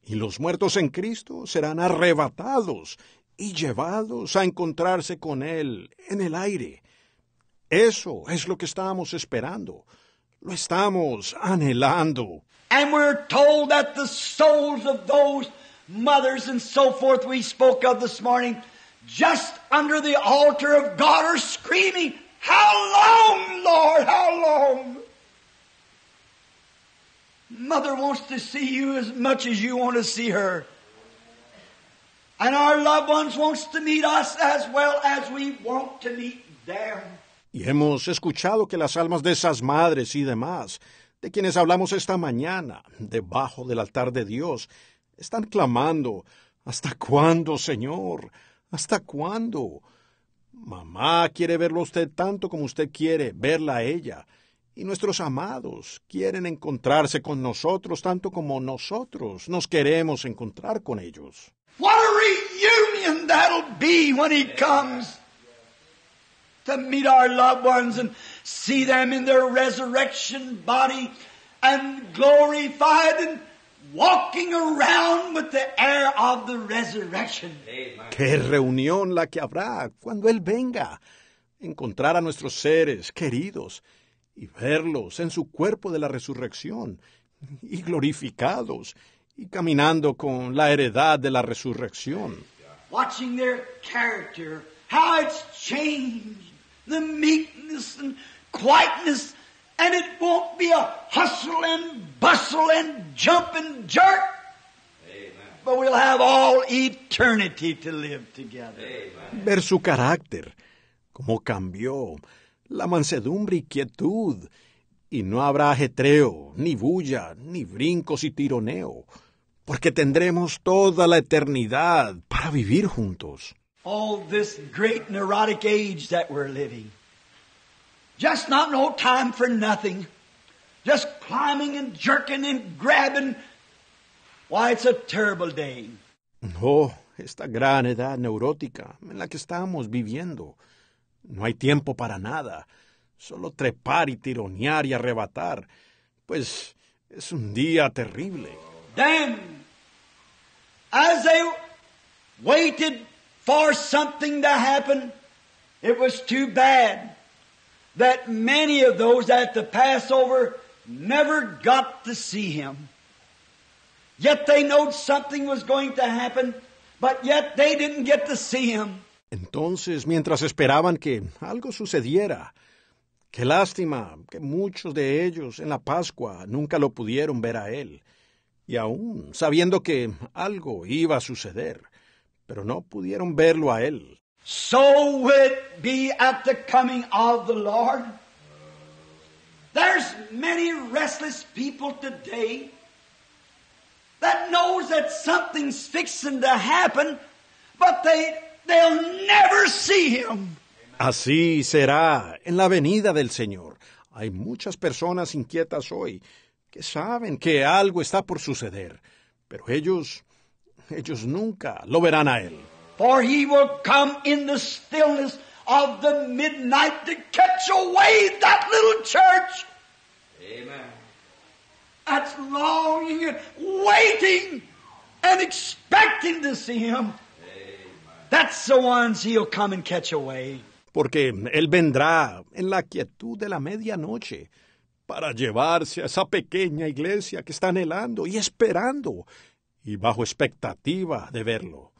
y los muertos en Cristo serán arrebatados y llevados a encontrarse con Él en el aire. Eso es lo que estamos esperando, lo estamos anhelando. And we're told that the souls of those mothers and so forth we spoke of this morning, just under the altar of God are screaming, How long, Lord? How long? Mother wants to see you as much as you want to see her. And our loved ones wants to meet us as well as we want to meet them. Y hemos escuchado que las almas de esas madres y demás, de quienes hablamos esta mañana, debajo del altar de Dios, están clamando, ¿Hasta cuándo, Señor? ¿Hasta cuándo? Mamá quiere verlo a usted tanto como usted quiere verla a ella. Y nuestros amados quieren encontrarse con nosotros tanto como nosotros nos queremos encontrar con ellos. What a reunion that'll be when He comes to meet our loved ones and see them in their resurrection body and glorified and walking around with the air of the resurrection. Qué reunión la que habrá cuando Él venga. Encontrar a nuestros seres queridos y verlos en su cuerpo de la resurrección y glorificados y caminando con la heredad de la resurrección. Watching their character, how it's changed, the meekness and quietness, and it won't be a hustle and bustle and jump and jerk. But we'll have all eternity to live together. Ver su carácter, cómo cambió, la mansedumbre y quietud, y no habrá ajetreo, ni bulla, ni brincos y tironeo, porque tendremos toda la eternidad para vivir juntos. Oh, this great neurotic age that we're living. Just not no time for nothing. Just climbing and jerking and grabbing. Why, it's a terrible day. Oh, esta gran edad neurótica en la que estamos viviendo. No hay tiempo para nada, solo trepar y tironear y arrebatar. Pues es un día terrible. Then, as they waited for something to happen, it was too bad that many of those at the Passover never got to see him. Yet they knowed something was going to happen, but yet they didn't get to see him. Entonces, mientras esperaban que algo sucediera, qué lástima que muchos de ellos en la Pascua nunca lo pudieron ver a él, y aún sabiendo que algo iba a suceder, pero no pudieron verlo a él. So will it be at the coming of the Lord. There's many restless people today that knows that something's fixing to happen, but they they'll never see him. Así será en la venida del Señor. Hay muchas personas inquietas hoy que saben que algo está por suceder, pero ellos, ellos nunca lo verán a Él. For he will come in the stillness of the midnight to catch away that little church. Amen. That's longing and waiting and expecting to see him. That's the ones he'll come and catch away. Porque Él vendrá en la quietud de la medianoche para llevarse a esa pequeña iglesia que está anhelando y esperando y bajo expectativa de verlo.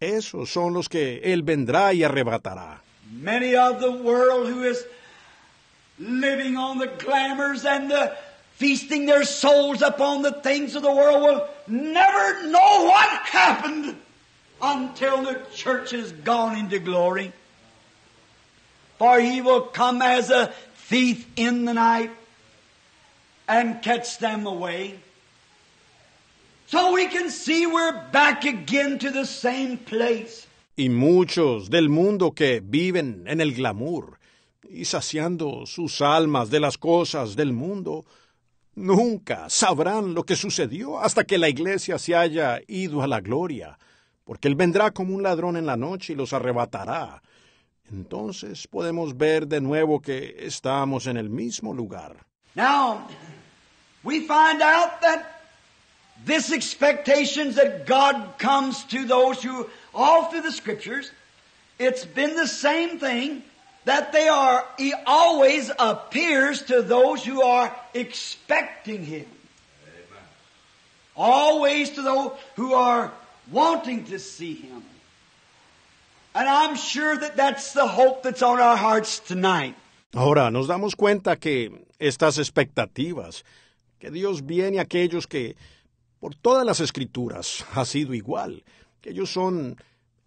Esos son los que Él vendrá y arrebatará. Many of the world who is living on the glamours and the feasting their souls upon the things of the world will never know what happened until the church is gone into glory. For he will come as a thief in the night and catch them away. So we can see we're back again to the same place. Y muchos del mundo que viven en el glamour y saciando sus almas de las cosas del mundo, Nunca sabrán lo que sucedió hasta que la iglesia se haya ido a la gloria, porque Él vendrá como un ladrón en la noche y los arrebatará. Entonces podemos ver de nuevo que estamos en el mismo lugar. Now, we find out that this expectation that God comes to those who, all through the scriptures, it's been the same thing that they are, He always appears to those who are expecting Him. Always to those who are wanting to see Him. And I'm sure that that's the hope that's on our hearts tonight. Ahora nos damos cuenta que estas expectativas, que Dios viene a aquellos que por todas las escrituras ha sido igual, que ellos son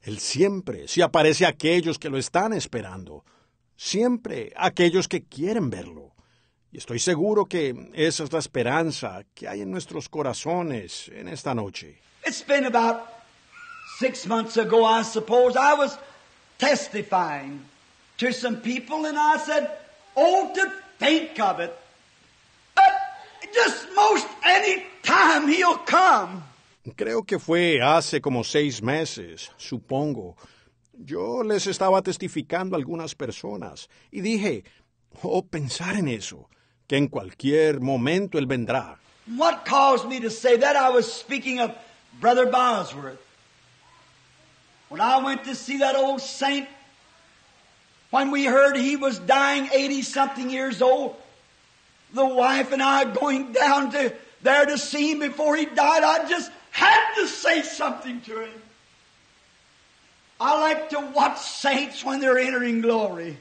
el siempre, si aparece aquellos que lo están esperando, siempre aquellos que quieren verlo. Y estoy seguro que esa es la esperanza que hay en nuestros corazones en esta noche. It's been about six months ago, I suppose, I was testifying to some people and I said, Oh, to think of it. Just most any time he'll come. Creo que fue hace como seis meses, supongo. Yo les estaba testificando a algunas personas y dije, oh, pensar en eso, que en cualquier momento él vendrá. What caused me to say that? I was speaking of Brother Bosworth. When I went to see that old saint, when we heard he was dying 80 something years old, the wife and I going down to there to see him before he died, I just had to say something to him. I like to watch saints when they're entering glory.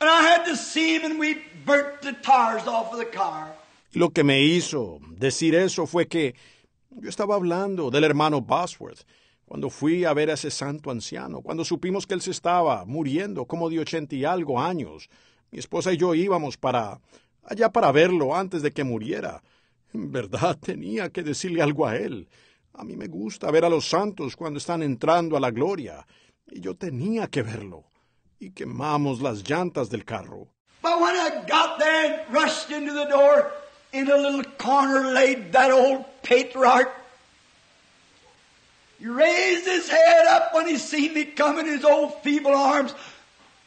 And I had to see him and we burnt the tires off of the car. Lo que me hizo decir eso fue que yo estaba hablando del hermano Bosworth cuando fui a ver a ese santo anciano, cuando supimos que él se estaba muriendo como de ochenta y algo años. Mi esposa y yo íbamos para allá para verlo antes de que muriera. En verdad tenía que decirle algo a él. A mí me gusta ver a los santos cuando están entrando a la gloria, y yo tenía que verlo. Y quemamos las llantas del carro. But when I got there and rushed into the door, in a little corner laid that old patriarch. He raised his head up when he seen me coming, his old feeble arms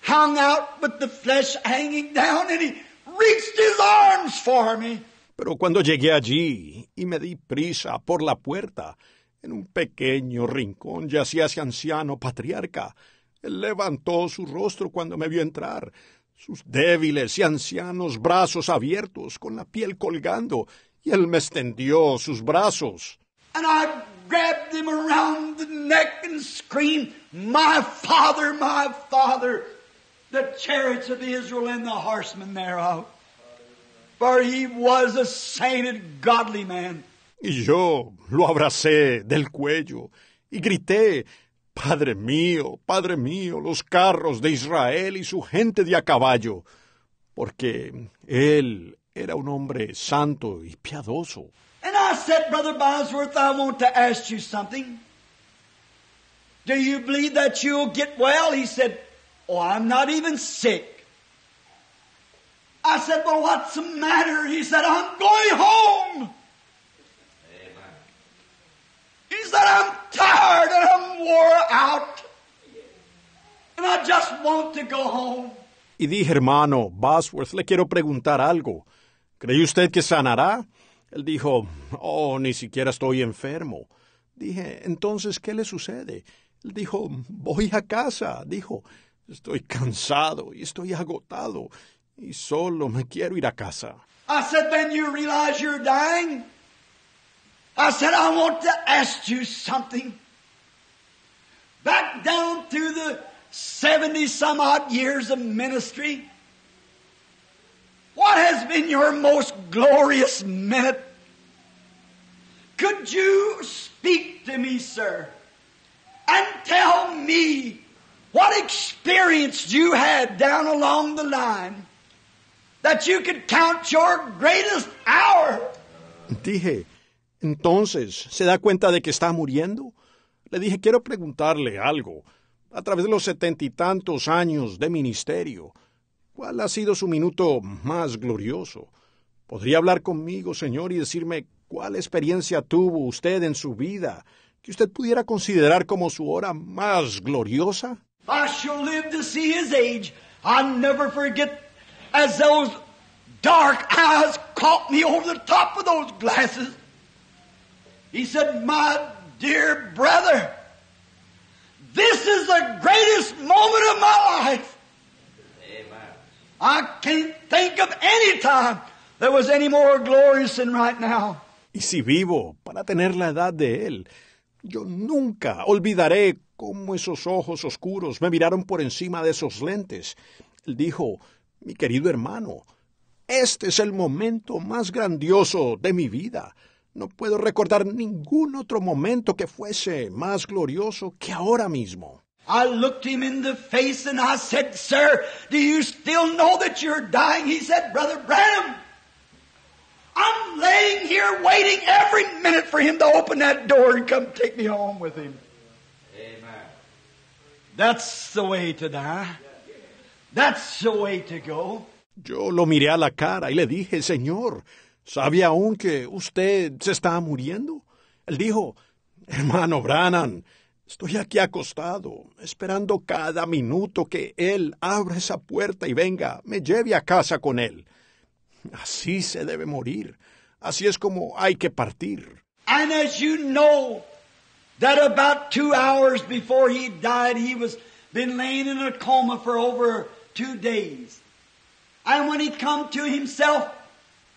hung out with the flesh hanging down, and he reached his arms for me. Pero cuando llegué allí y me di prisa por la puerta, en un pequeño rincón yacía ese anciano patriarca. Él levantó su rostro cuando me vio entrar, sus débiles y ancianos brazos abiertos, con la piel colgando, y él me extendió sus brazos. And I grabbed him around the neck and screamed, My Father, my Father, the chariots of Israel and the horsemen thereof. For he was a sainted, godly man. Y yo lo abracé del cuello y grité, Padre mío, Padre mío, los carros de Israel y su gente de a caballo, porque él era un hombre santo y piadoso. And I said, Brother Bosworth, I want to ask you something. Do you believe that you'll get well? He said, Oh, I'm not even sick. I said, Well, what's the matter? He said, I'm going home. He said, I'm tired and I'm wore out. And I just want to go home. Y dije, hermano Bosworth, le quiero preguntar algo. ¿Cree usted que sanará? Él dijo, oh, ni siquiera estoy enfermo. Dije, entonces, ¿qué le sucede? Él dijo, voy a casa. Dijo, estoy cansado y estoy agotado y solo me quiero ir a casa. I said, Then you realize you're dying? I said, I want to ask you something. Back down through the 70 some odd years of ministry, what has been your most glorious minute? Could you speak to me, sir, and tell me what experience you had down along the line that you could count your greatest hour? Dije, entonces, ¿se da cuenta de que está muriendo? Le dije, quiero preguntarle algo. A través de los setenta y tantos años de ministerio, ¿cuál ha sido su minuto más glorioso? ¿Podría hablar conmigo, Señor, y decirme cuál experiencia tuvo usted en su vida que usted pudiera considerar como su hora más gloriosa? I shall live to see his age. I'll never forget as those dark eyes caught me over the top of those glasses. He said, My dear brother, this is the greatest moment of my life. I can't think of any time that was any more glorious than right now. Y si vivo para tener la edad de él, yo nunca olvidaré cómo esos ojos oscuros me miraron por encima de esos lentes. Él dijo, mi querido hermano, este es el momento más grandioso de mi vida. No puedo recordar ningún otro momento que fuese más glorioso que ahora mismo. I looked him in the face and I said, Sir, do you still know that you're dying? He said, Brother Branham, I'm laying here waiting every minute for him to open that door and come take me home with him. That's the way to die. That's the way to go. Yo lo miré a la cara y le dije, Señor, ¿sabe aún que usted se está muriendo? Él dijo, Hermano Branham, estoy aquí acostado, esperando cada minuto que él abra esa puerta y venga, me lleve a casa con él. Así se debe morir. Así es como hay que partir. And as you know, that about two hours before he died, he was been laying in a coma for over two days. And when he come to himself,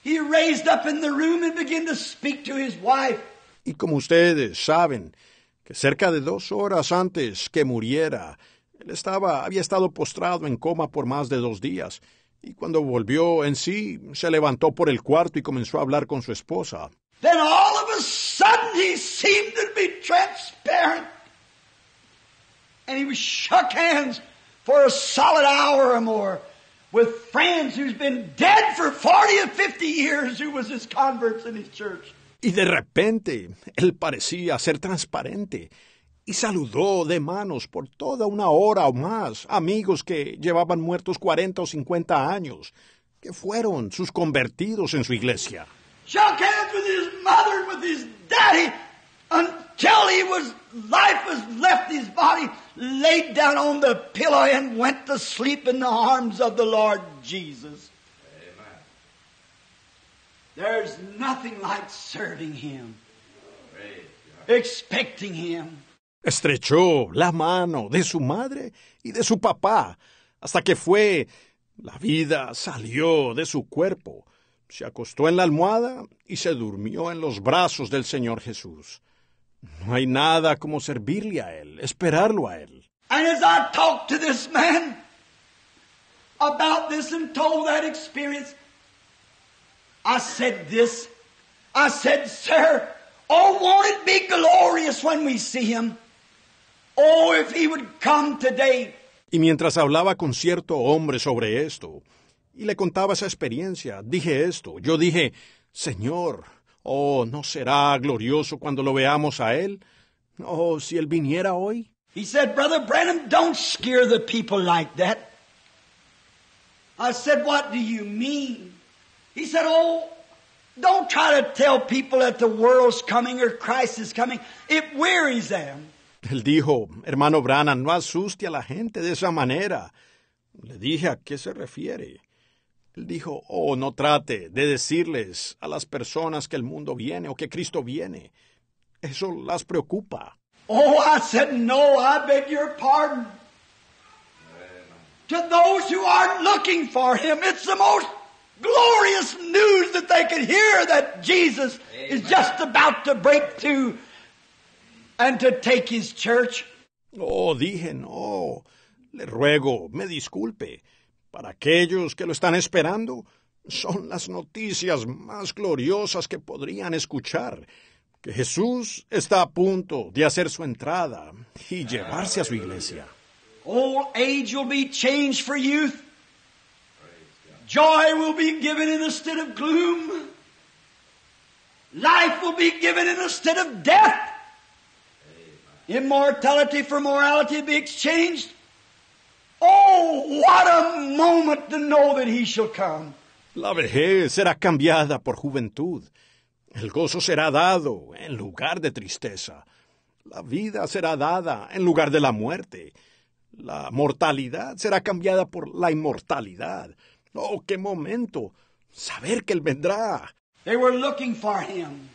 he raised up in the room and began to speak to his wife. Y como ustedes saben, que cerca de dos horas antes que muriera, él estaba, había estado postrado en coma por más de dos días, y cuando volvió en sí, se levantó por el cuarto y comenzó a hablar con su esposa. Then all of a sudden he seemed to be transparent. And he shook hands for a solid hour or more with friends who's been dead for 40 or 50 years who was his converts in his church. Y de repente, él parecía ser transparente y saludó de manos por toda una hora o más amigos que llevaban muertos 40 o 50 años, que fueron sus convertidos en su iglesia. Shook hands with his mother and with his daddy until he was life was left his body, laid down on the pillow and went to sleep in the arms of the Lord Jesus. Amen. There's nothing like serving him, expecting him. Estrechó la mano de su madre y de su papá hasta que fue la vida salió de su cuerpo, se acostó en la almohada y se durmió en los brazos del Señor Jesús. No hay nada como servirle a Él, esperarlo a Él. And as I talked to this man about this and told that experience, I said this. I said, Sir, oh, won't it be glorious when we see him? Oh, if he would come today. Y mientras hablaba con cierto hombre sobre esto, y le contaba esa experiencia, dije esto. Yo dije, Señor, oh, ¿no será glorioso cuando lo veamos a Él? Oh, si Él viniera hoy. He said, Brother Branham, don't scare the people like that. I said, What do you mean? He said, Oh, don't try to tell people that the world's coming or Christ is coming. It wearies them. Él dijo, hermano Branham, no asuste a la gente de esa manera. Le dije a qué se refiere. Él dijo, oh, no trate de decirles a las personas que el mundo viene o que Cristo viene. Eso las preocupa. Oh, I said, No, I beg your pardon. To those who aren't looking for him, it's the most glorious news that they could hear that Jesus is just about to break through and to take his church. Oh, dije, no. Le ruego, me disculpe. Para aquellos que lo están esperando, son las noticias más gloriosas que podrían escuchar. Que Jesús está a punto de hacer su entrada y llevarse a su iglesia. Old age will be changed for youth. Joy will be given instead of gloom. Life will be given instead of death. Immortality for morality be exchanged. Oh, what a moment to know that He shall come. La vejez será cambiada por juventud. El gozo será dado en lugar de tristeza. La vida será dada en lugar de la muerte. La mortalidad será cambiada por la inmortalidad. Oh, qué momento. Saber que Él vendrá. They were looking for him.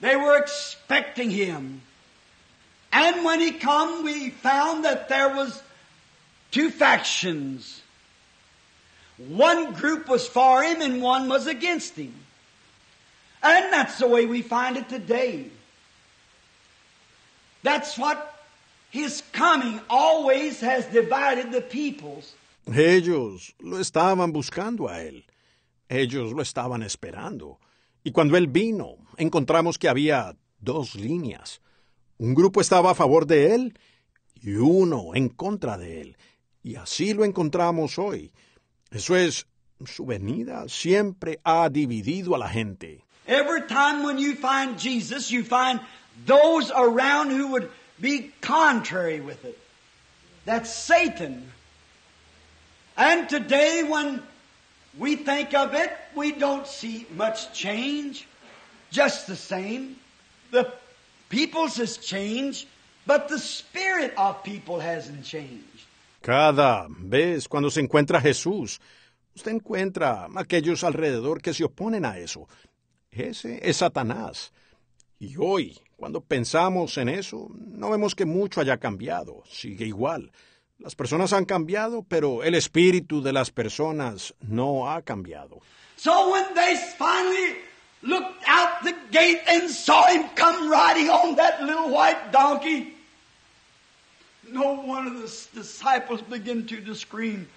They were expecting him. And when he come, we found that there was two factions. One group was for him and one was against him. And that's the way we find it today. That's what his coming always has divided the peoples. Ellos lo estaban buscando a Él. Ellos lo estaban esperando. Y cuando Él vino, encontramos que había dos líneas. Un grupo estaba a favor de Él y uno en contra de Él. Y así lo encontramos hoy. Eso es, su venida siempre ha dividido a la gente. Every time when you find Jesus, you find those around who would be contrary with it. That's Satan. And today, when we think of it, we don't see much change. Just the same. The people's has changed, but the spirit of people hasn't changed. Cada vez cuando se encuentra Jesús, usted encuentra aquellos alrededor que se oponen a eso. Ese es Satanás. Y hoy, cuando pensamos en eso, no vemos que mucho haya cambiado. Sigue igual. Las personas han cambiado, pero el espíritu de las personas no ha cambiado. So when they finally looked out the gate and saw him come riding on that little white donkey, no one of the disciples began to scream,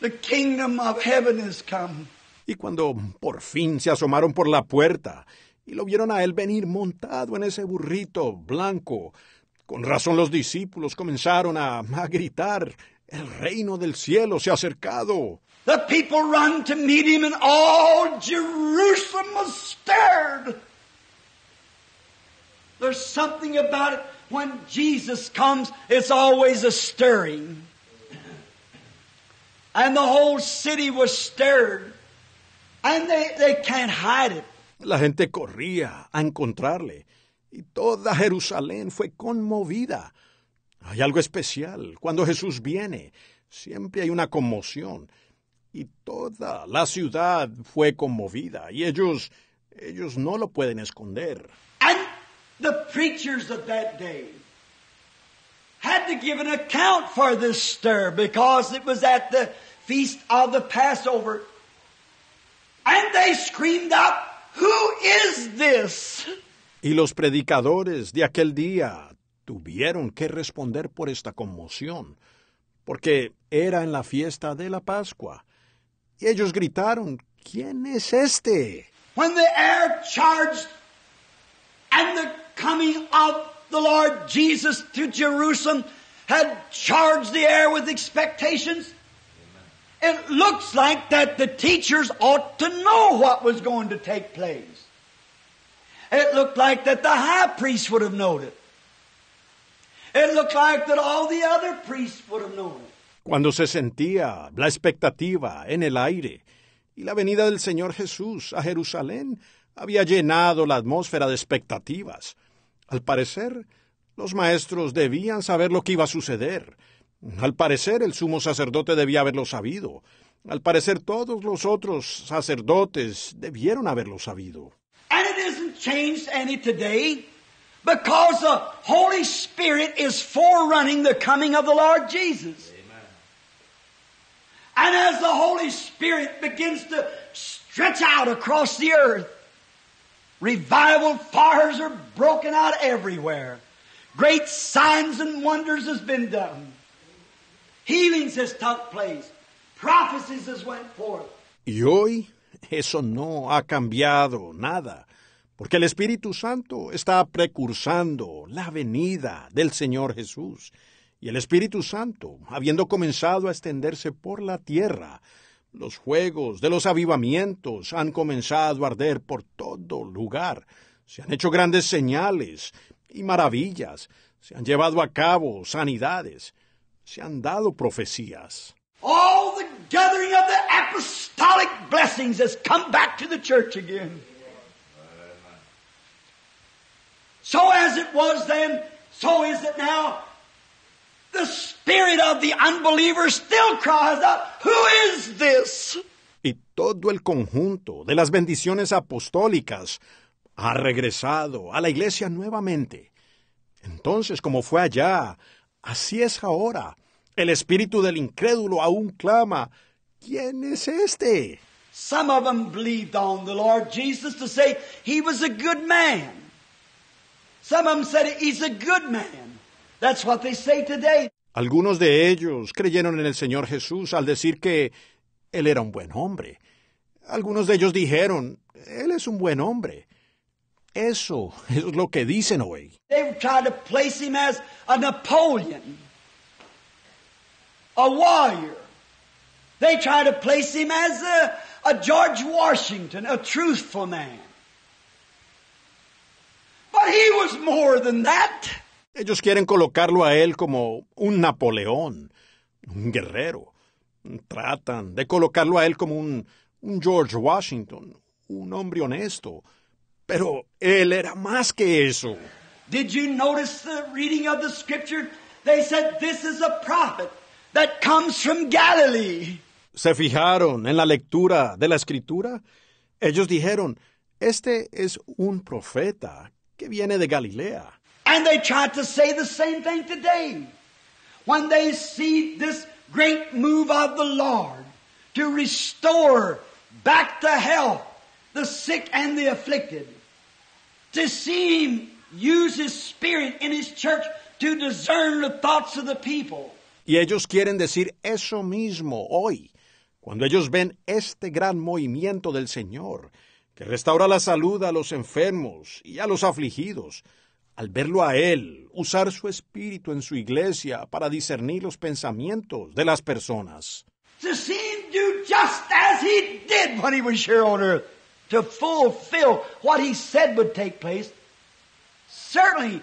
The kingdom of heaven is come. Y cuando por fin se asomaron por la puerta y lo vieron a él venir montado en ese burrito blanco, con razón los discípulos comenzaron a, a gritar, el reino del cielo se ha acercado. The people run to meet him, and all Jerusalem was stirred. There's something about it. When Jesus comes, it's always a stirring. And the whole city was stirred. And they, they can't hide it. La gente corría a encontrarle y toda Jerusalén fue conmovida. Hay algo especial. Cuando Jesús viene, siempre hay una conmoción. Y toda la ciudad fue conmovida. Y ellos, ellos no lo pueden esconder. The preachers of that day had to give an account for this stir because it was at the feast of the Passover. And they screamed out, Who is this? Y los predicadores de aquel día tuvieron que responder por esta conmoción, porque era en la fiesta de la Pascua. Y ellos gritaron, ¿quién es este? When the air charged and the coming of the Lord Jesus to Jerusalem had charged the air with expectations. It looks like that the teachers ought to know what was going to take place. It looked like that the high priest would have known it. It looked like that all the other priests would have known it. Cuando se sentía la expectativa en el aire y la venida del Señor Jesús a Jerusalén había llenado la atmósfera de expectativas. Al parecer, los maestros debían saber lo que iba a suceder. Al parecer, el sumo sacerdote debía haberlo sabido. Al parecer, todos los otros sacerdotes debieron haberlo sabido. And it isn't changed any today because the Holy Spirit is forerunning the coming of the Lord Jesus. And as the Holy Spirit begins to stretch out across the earth, revival fires are broken out everywhere. Great signs and wonders has been done. Healings has took place. Prophecies has went forth. Y hoy eso no ha cambiado nada, porque el Espíritu Santo está precursando la venida del Señor Jesús. Y el Espíritu Santo, habiendo comenzado a extenderse por la tierra, los juegos de los avivamientos han comenzado a arder por todo lugar. Se han hecho grandes señales y maravillas. Se han llevado a cabo sanidades. Se han dado profecías. All the gathering of the apostolic blessing blessings has come back to the church again. So as it was then, so is it now. The spirit of the unbeliever still cries out, Who is this? Y todo el conjunto de las bendiciones apostólicas ha regresado a la iglesia nuevamente. Entonces, como fue allá, así es ahora. El espíritu del incrédulo aún clama, ¿quién es este? Some of them believed on the Lord Jesus to say he was a good man. Some of them said he's a good man. That's what they say today. Algunos de ellos creyeron en el Señor Jesús al decir que Él era un buen hombre. Algunos de ellos dijeron, Él es un buen hombre. Eso es lo que dicen hoy. They tried to place him as a Napoleon, a warrior. They tried to place him as a, a George Washington, a truthful man. But he was more than that. Ellos quieren colocarlo a él como un Napoleón, un guerrero. Tratan de colocarlo a él como un, un George Washington, un hombre honesto. Pero él era más que eso. Did you notice the reading of the scripture? They said this is a prophet that comes from Galilee. ¿Se fijaron en la lectura de la escritura? Ellos dijeron, este es un profeta que viene de Galilea. And they try to say the same thing today. When they see this great move of the Lord to restore back to health the sick and the afflicted, to see Him use His Spirit in His church to discern the thoughts of the people. Y ellos quieren decir eso mismo hoy, cuando ellos ven este gran movimiento del Señor, que restaura la salud a los enfermos y a los afligidos, al verlo a Él usar su espíritu en su iglesia para discernir los pensamientos de las personas. To see do just as He did when He was here on earth, to fulfill what He said would take place. Certainly,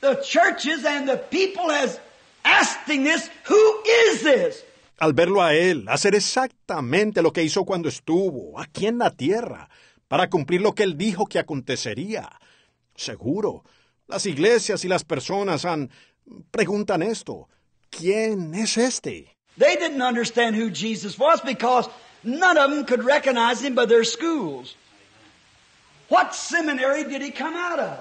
the churches and the people has asking this, who is this? Al verlo a Él hacer exactamente lo que hizo cuando estuvo aquí en la tierra, para cumplir lo que Él dijo que acontecería. Seguro, las iglesias y las personas han, preguntan esto, ¿quién es este? They didn't understand who Jesus was because none of them could recognize him by their schools. What seminary did he come out of?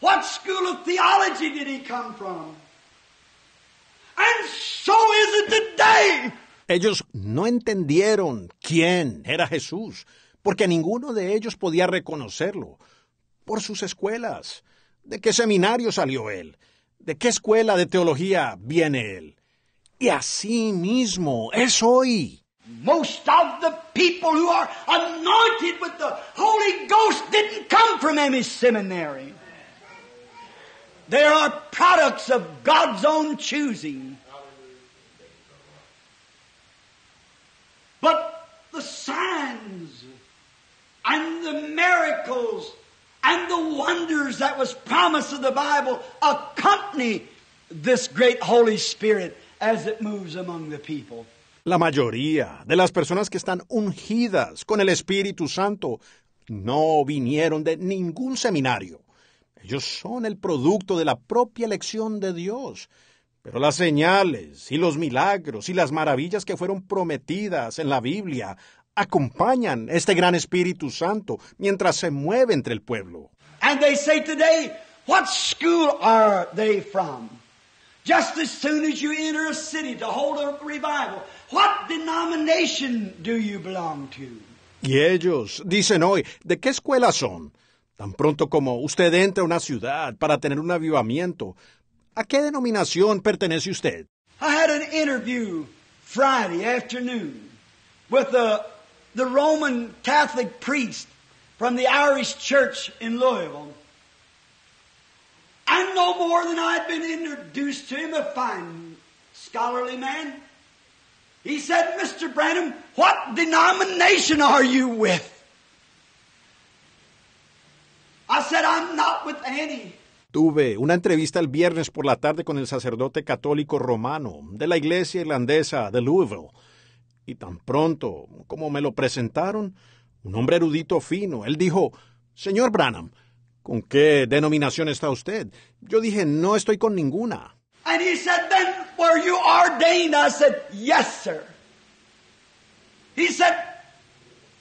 What school of theology did he come from? And so is it today. Ellos no entendieron quién era Jesús, porque ninguno de ellos podía reconocerlo por sus escuelas. ¿De qué seminario salió él? ¿De qué escuela de teología viene él? Y así mismo es hoy. Most of the people who are anointed with the Holy Ghost didn't come from any seminary. They are products of God's own choosing. But the signs and the miracles and the wonders that was promised of the Bible accompany this great Holy Spirit as it moves among the people. La mayoría de las personas que están ungidas con el Espíritu Santo no vinieron de ningún seminario. Ellos son el producto de la propia elección de Dios. Pero las señales y los milagros y las maravillas que fueron prometidas en la Biblia acompañan este gran Espíritu Santo mientras se mueve entre el pueblo. And they say today, what school are they from? Just as soon as you enter a city to hold a revival, what denomination do you belong to? Y ellos dicen hoy, ¿de qué escuela son? Tan pronto como usted entra a una ciudad para tener un avivamiento, ¿a qué denominación pertenece usted? I had an interview Friday afternoon with the, the Roman Catholic priest from the Irish church in Louisville. And no more than I'd been introduced to him, a fine scholarly man. He said, Mr. Branham, what denomination are you with? I said, I'm not with any. Tuve una entrevista el viernes por la tarde con el sacerdote católico romano de la iglesia irlandesa de Louisville. Y tan pronto como me lo presentaron, un hombre erudito fino, él dijo, Señor Branham, ¿con qué denominación está usted? Yo dije, no estoy con ninguna. And he said, Then were you ordained? I said, Yes, sir. He said,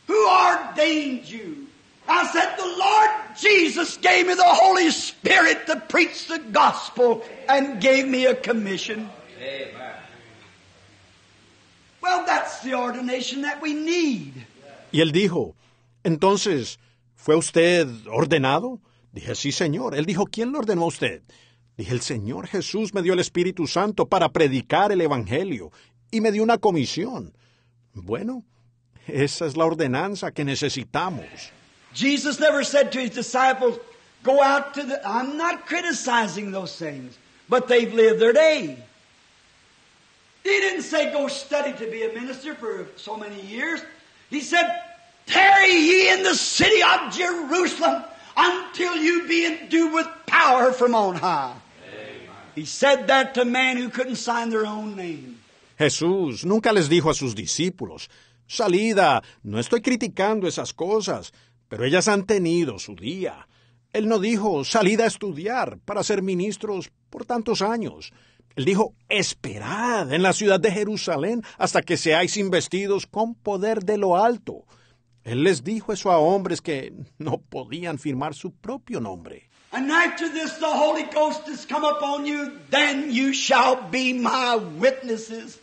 Who ordained you? I said, The Lord Jesus gave me the Holy Spirit to preach the gospel and gave me a commission. Well, that's the ordination that we need. Y él dijo, entonces, ¿fue usted ordenado? Dije, sí, señor. Él dijo, ¿quién lo ordenó a usted? Dije, el Señor Jesús me dio el Espíritu Santo para predicar el Evangelio y me dio una comisión. Bueno, esa es la ordenanza que necesitamos. Jesus never said to his disciples, Go out to the. I'm not criticizing those things, but they've lived their day. He didn't say, Go study to be a minister for so many years. He said, Tarry ye in the city of Jerusalem until you be endued with power from on high. He said that to men who couldn't sign their own name. Jesús nunca les dijo a sus discípulos, salida, no estoy criticando esas cosas, pero ellas han tenido su día. Él no dijo, salida a estudiar para ser ministros por tantos años. Él dijo, esperad en la ciudad de Jerusalén hasta que seáis investidos con poder de lo alto. Él les dijo eso a hombres que no podían firmar su propio nombre. And after this the Holy Ghost has come upon you, then you shall be my witnesses.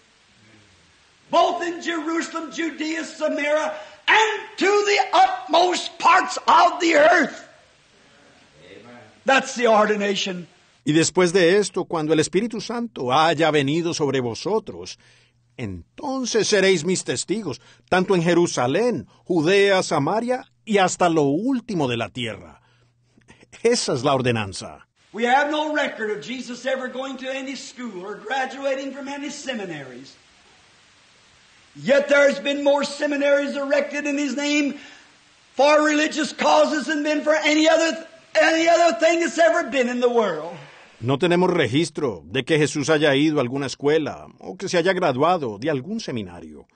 Both in Jerusalem, Judea, Samaria, and to the utmost parts of the earth. That's the ordination. Y después de esto, cuando el Espíritu Santo haya venido sobre vosotros, entonces seréis mis testigos, tanto en Jerusalén, Judea, Samaria y hasta lo último de la tierra. Esa es la ordenanza. We have no record of Jesus ever going to any school or graduating from any seminaries. Yet there's been more seminaries erected in His name for religious causes than been for any other, any other thing that's ever been in the world. No tenemos registro de que Jesús haya ido a alguna escuela o que se haya graduado de algún seminario.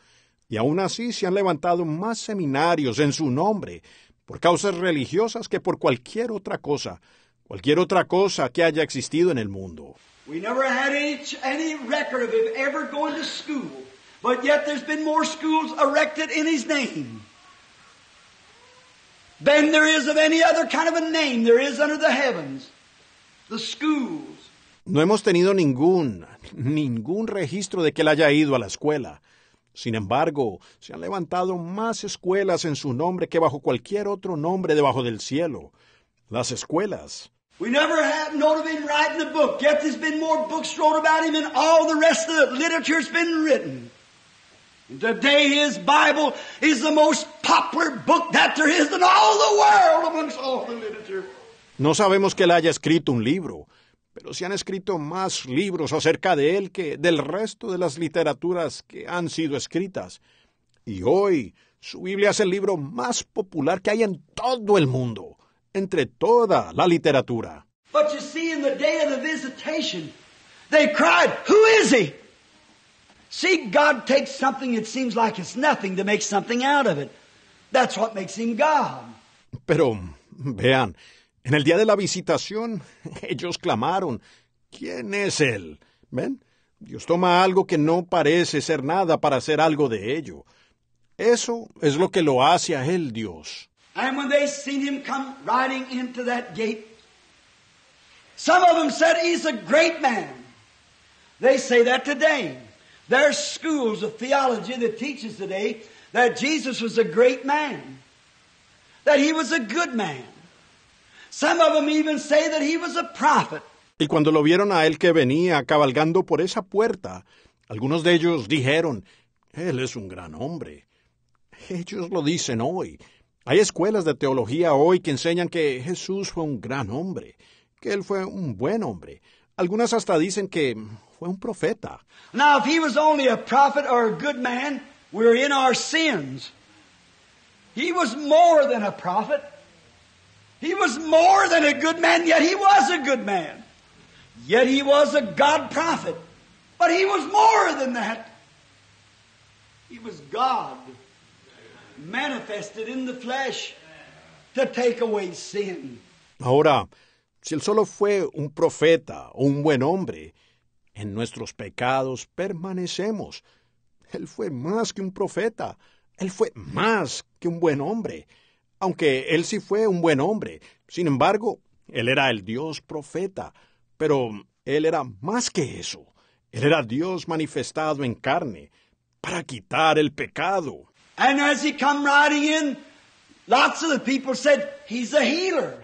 Y aún así se han levantado más seminarios en su nombre por causas religiosas que por cualquier otra cosa, cualquier otra cosa que haya existido en el mundo. We never had any, any record of him ever going to school, but yet there's been more schools erected in his name than there is of any other kind of a name there is under the heavens. The schools. No hemos tenido ningún, ningún registro de que él haya ido a la escuela. Sin embargo, se han levantado más escuelas en su nombre que bajo cualquier otro nombre debajo del cielo. Las escuelas. We never have known of him writing a book, yet there's been more books wrote about him than all the rest of the literature's been written. And today his Bible is the most popular book that there is in all the world amongst all the literature. No sabemos que él haya escrito un libro, pero se han escrito más libros acerca de él que del resto de las literaturas que han sido escritas. Y hoy su Biblia es el libro más popular que hay en todo el mundo, entre toda la literatura. But you see, in the day of the visitation, they cried, Who is he? See, God takes something that seems like it's nothing to make something out of it. That's what makes him God. Pero, vean, en el día de la visitación, ellos clamaron, ¿quién es él? ¿Ven? Dios toma algo que no parece ser nada para hacer algo de ello. Eso es lo que lo hace a él Dios. And when they seen him come riding into that gate, some of them said he's a great man. They say that today. There's schools of theology that teaches today that Jesus was a great man, that he was a good man. Some of them even say that he was a prophet. Y cuando lo vieron a él que venía cabalgando por esa puerta, algunos de ellos dijeron, Él es un gran hombre. Ellos lo dicen hoy. Hay escuelas de teología hoy que enseñan que Jesús fue un gran hombre, que Él fue un buen hombre. Algunas hasta dicen que fue un profeta. Now, if he was only a prophet or a good man, we're in our sins. He was more than a prophet. He was more than a good man, yet he was a good man. Yet he was a God prophet. But he was more than that. He was God, manifested in the flesh to take away sin. Ahora, si él solo fue un profeta o un buen hombre, en nuestros pecados permanecemos. Él fue más que un profeta, él fue más que un buen hombre. Aunque él sí fue un buen hombre, sin embargo, él era el Dios profeta, pero él era más que eso. Él era Dios manifestado en carne para quitar el pecado. And as he come riding in, lots of the people said, He's a healer.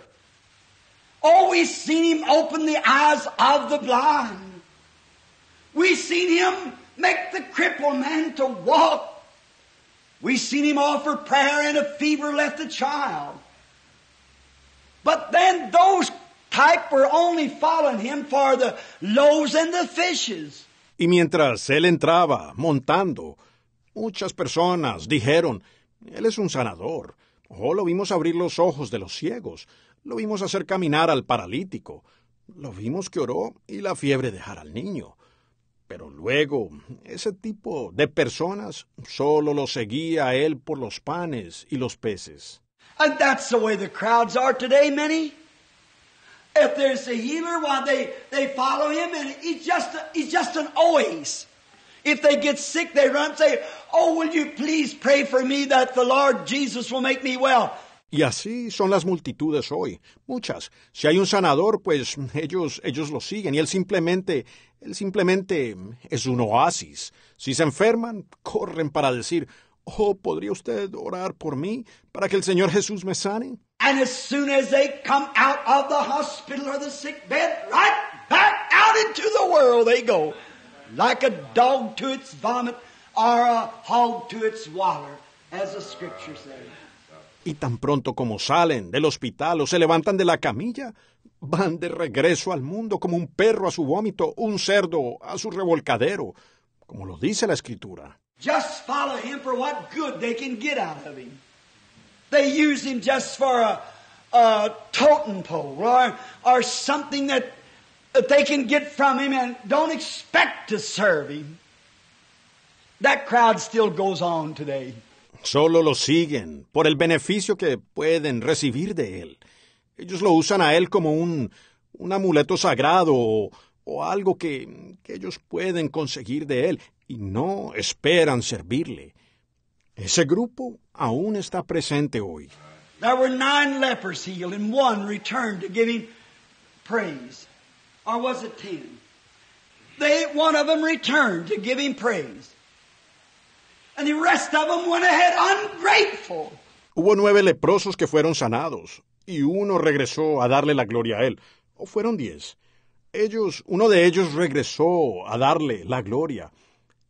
Oh, we've seen him open the eyes of the blind. We've seen him make the crippled man to walk. We've seen him offer prayer and a fever left a child. But then those type were only following him for the loaves and the fishes. Y mientras él entraba montando, muchas personas dijeron, Él es un sanador. O lo vimos abrir los ojos de los ciegos, lo vimos hacer caminar al paralítico, lo vimos que oró y la fiebre dejar al niño. Pero luego, ese tipo de personas solo lo seguía a él por los panes y los peces. And that's the way the crowds are today, many. If there's a healer, why they, they follow him and he's just, he's just an always. If they get sick, they run and say, Oh, will you please pray for me that the Lord Jesus will make me well? Y así son las multitudes hoy, muchas. Si hay un sanador, pues ellos, ellos lo siguen y él simplemente, él simplemente es un oasis. Si se enferman, corren para decir, oh, ¿podría usted orar por mí para que el Señor Jesús me sane? And as soon as they come out of the hospital or the sick bed, right back out into the world they go. Like a dog to its vomit or a hog to its water, as the scripture says. Y tan pronto como salen del hospital o se levantan de la camilla, van de regreso al mundo como un perro a su vómito, un cerdo a su revolcadero, como lo dice la escritura. Just follow him for what good they can get out of him. They use him just for a, a totem pole or, or something that, that they can get from him and don't expect to serve him. That crowd still goes on today. Solo lo siguen por el beneficio que pueden recibir de él. Ellos lo usan a él como un, un amuleto sagrado o, o algo que, que ellos pueden conseguir de él y no esperan servirle. Ese grupo aún está presente hoy. There were nine lepers healed, and one returned to give him praise. Or was it ten? They, one of them returned to give him praise. And the rest of them went ahead ungrateful. Hubo nueve leprosos que fueron sanados, y uno regresó a darle la gloria a él. ¿O fueron diez? Ellos, uno de ellos regresó a darle la gloria,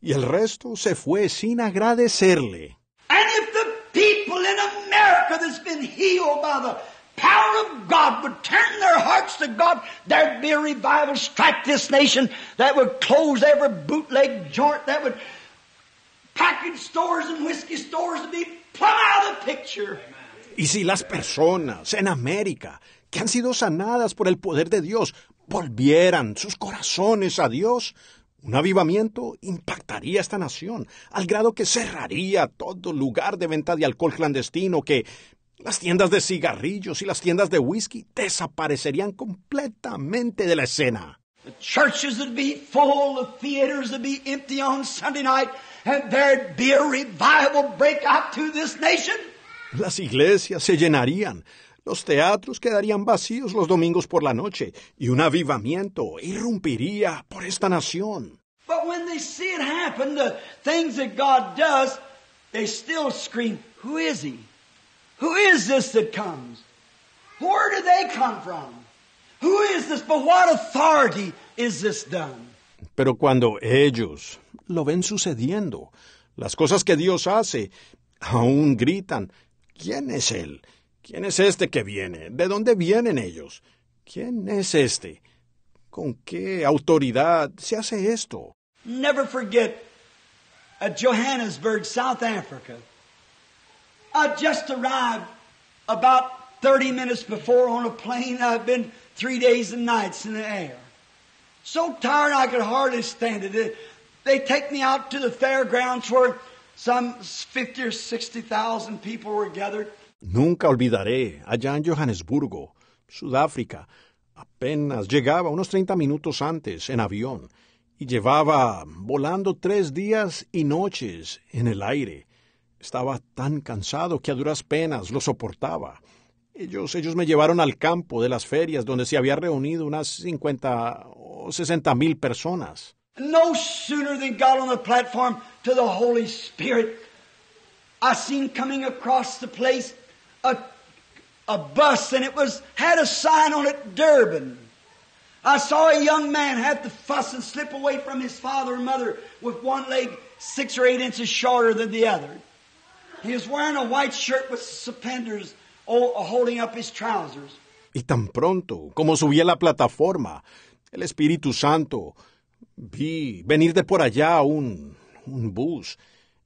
y el resto se fue sin agradecerle. And if the people in America that's been healed by the power of God would turn their hearts to God, there'd be a revival strike this nation that would close every bootleg joint, that would package stores and whiskey stores be out of the picture. Y si las personas en América, que han sido sanadas por el poder de Dios, volvieran sus corazones a Dios, un avivamiento impactaría esta nación, al grado que cerraría todo lugar de venta de alcohol clandestino, que las tiendas de cigarrillos y las tiendas de whisky desaparecerían completamente de la escena. The churches would be full, the theaters would be empty on Sunday night, and there'd be a revival break out to this nation. Las iglesias se llenarían, los teatros quedarían vacíos los domingos por la noche, y un avivamiento irrumpiría por esta nación. But when they see it happen, the things that God does, they still scream, Who is He? Who is this that comes? Where do they come from? Who is this? By what authority is this done? Pero cuando ellos lo ven sucediendo, las cosas que Dios hace, aún gritan, ¿quién es Él? ¿Quién es este que viene? ¿De dónde vienen ellos? ¿Quién es este? ¿Con qué autoridad se hace esto? Never forget at Johannesburg, South Africa. I just arrived about 30 minutes before on a plane. I've been three days and nights in the air. So tired I could hardly stand it. They take me out to the fairgrounds where some 50 or 60,000 people were gathered. Nunca olvidaré, allá en Johannesburgo, Sudáfrica, apenas llegaba unos 30 minutos antes en avión y llevaba volando tres días y noches en el aire. Estaba tan cansado que a duras penas lo soportaba. Ellos, ellos me llevaron al campo de las ferias donde se había reunido unas 50 o 60 mil personas. No sooner than got on the platform to the Holy Spirit, I seen coming across the place a, a bus and it was had a sign on it, Durban. I saw a young man have to fuss and slip away from his father and mother with one leg six or eight inches shorter than the other. He was wearing a white shirt with suspenders holding up his trousers. Y tan pronto como subí a la plataforma, el Espíritu Santo, vi venir de por allá un, un bus.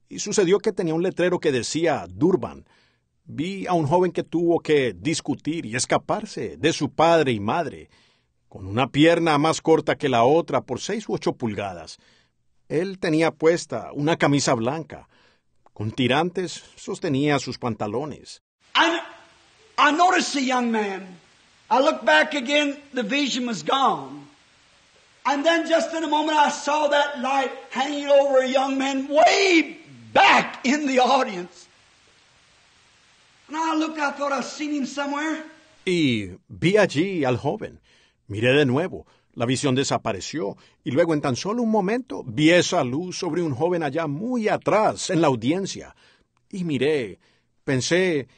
Y sucedió que tenía un letrero que decía Durban. Vi a un joven que tuvo que discutir y escaparse de su padre y madre con una pierna más corta que la otra por seis u ocho pulgadas. Él tenía puesta una camisa blanca. Con tirantes sostenía sus pantalones. I, I noticed the young man. I looked back again, the vision was gone. And then just in a moment I saw that light hanging over a young man way back in the audience. And I looked, I thought I'd seen him somewhere. Y vi allí al joven. Miré de nuevo. La visión desapareció y luego en tan solo un momento vi esa luz sobre un joven allá muy atrás en la audiencia. Y miré, pensé,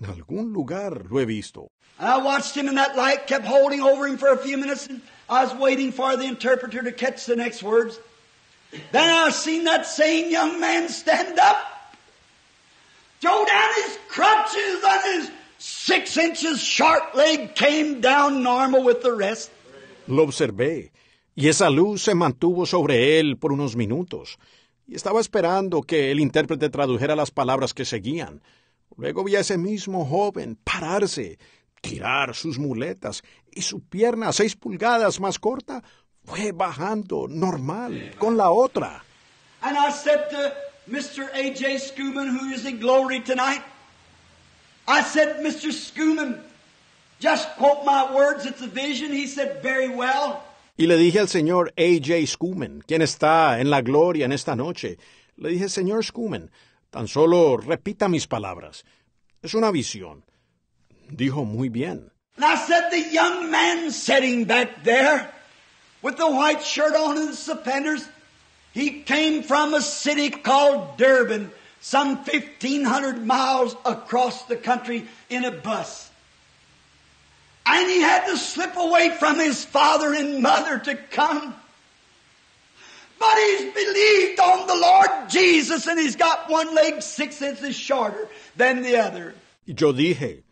en algún lugar lo he visto. I watched him and that light kept holding over him for a few minutes and I was waiting for the interpreter to catch the next words. Then I seen that same young man stand up, throw down his crutches and his six inches short leg came down normal with the rest. Lo observé, y esa luz se mantuvo sobre él por unos minutos, y estaba esperando que el intérprete tradujera las palabras que seguían. Luego vi a ese mismo joven pararse, tirar sus muletas, y su pierna seis pulgadas más corta fue bajando normal con la otra. And I said to Mr. A.J. Schumann, who is in glory tonight, I said, Mr. Schumann, just quote my words, it's a vision. He said, very well. Y le dije al señor A.J. Schumann, quien está en la gloria en esta noche, le dije, señor Schumann, tan solo repita mis palabras. Es una visión. Dijo muy bien. And I said, the young man sitting back there with the white shirt on and the suspenders, he came from a city called Durban, some 1,500 miles across the country in a bus. And he had to slip away from his father and mother to come. But he's believed on the Lord Jesus and he's got one leg six inches shorter than the other. Yo dije,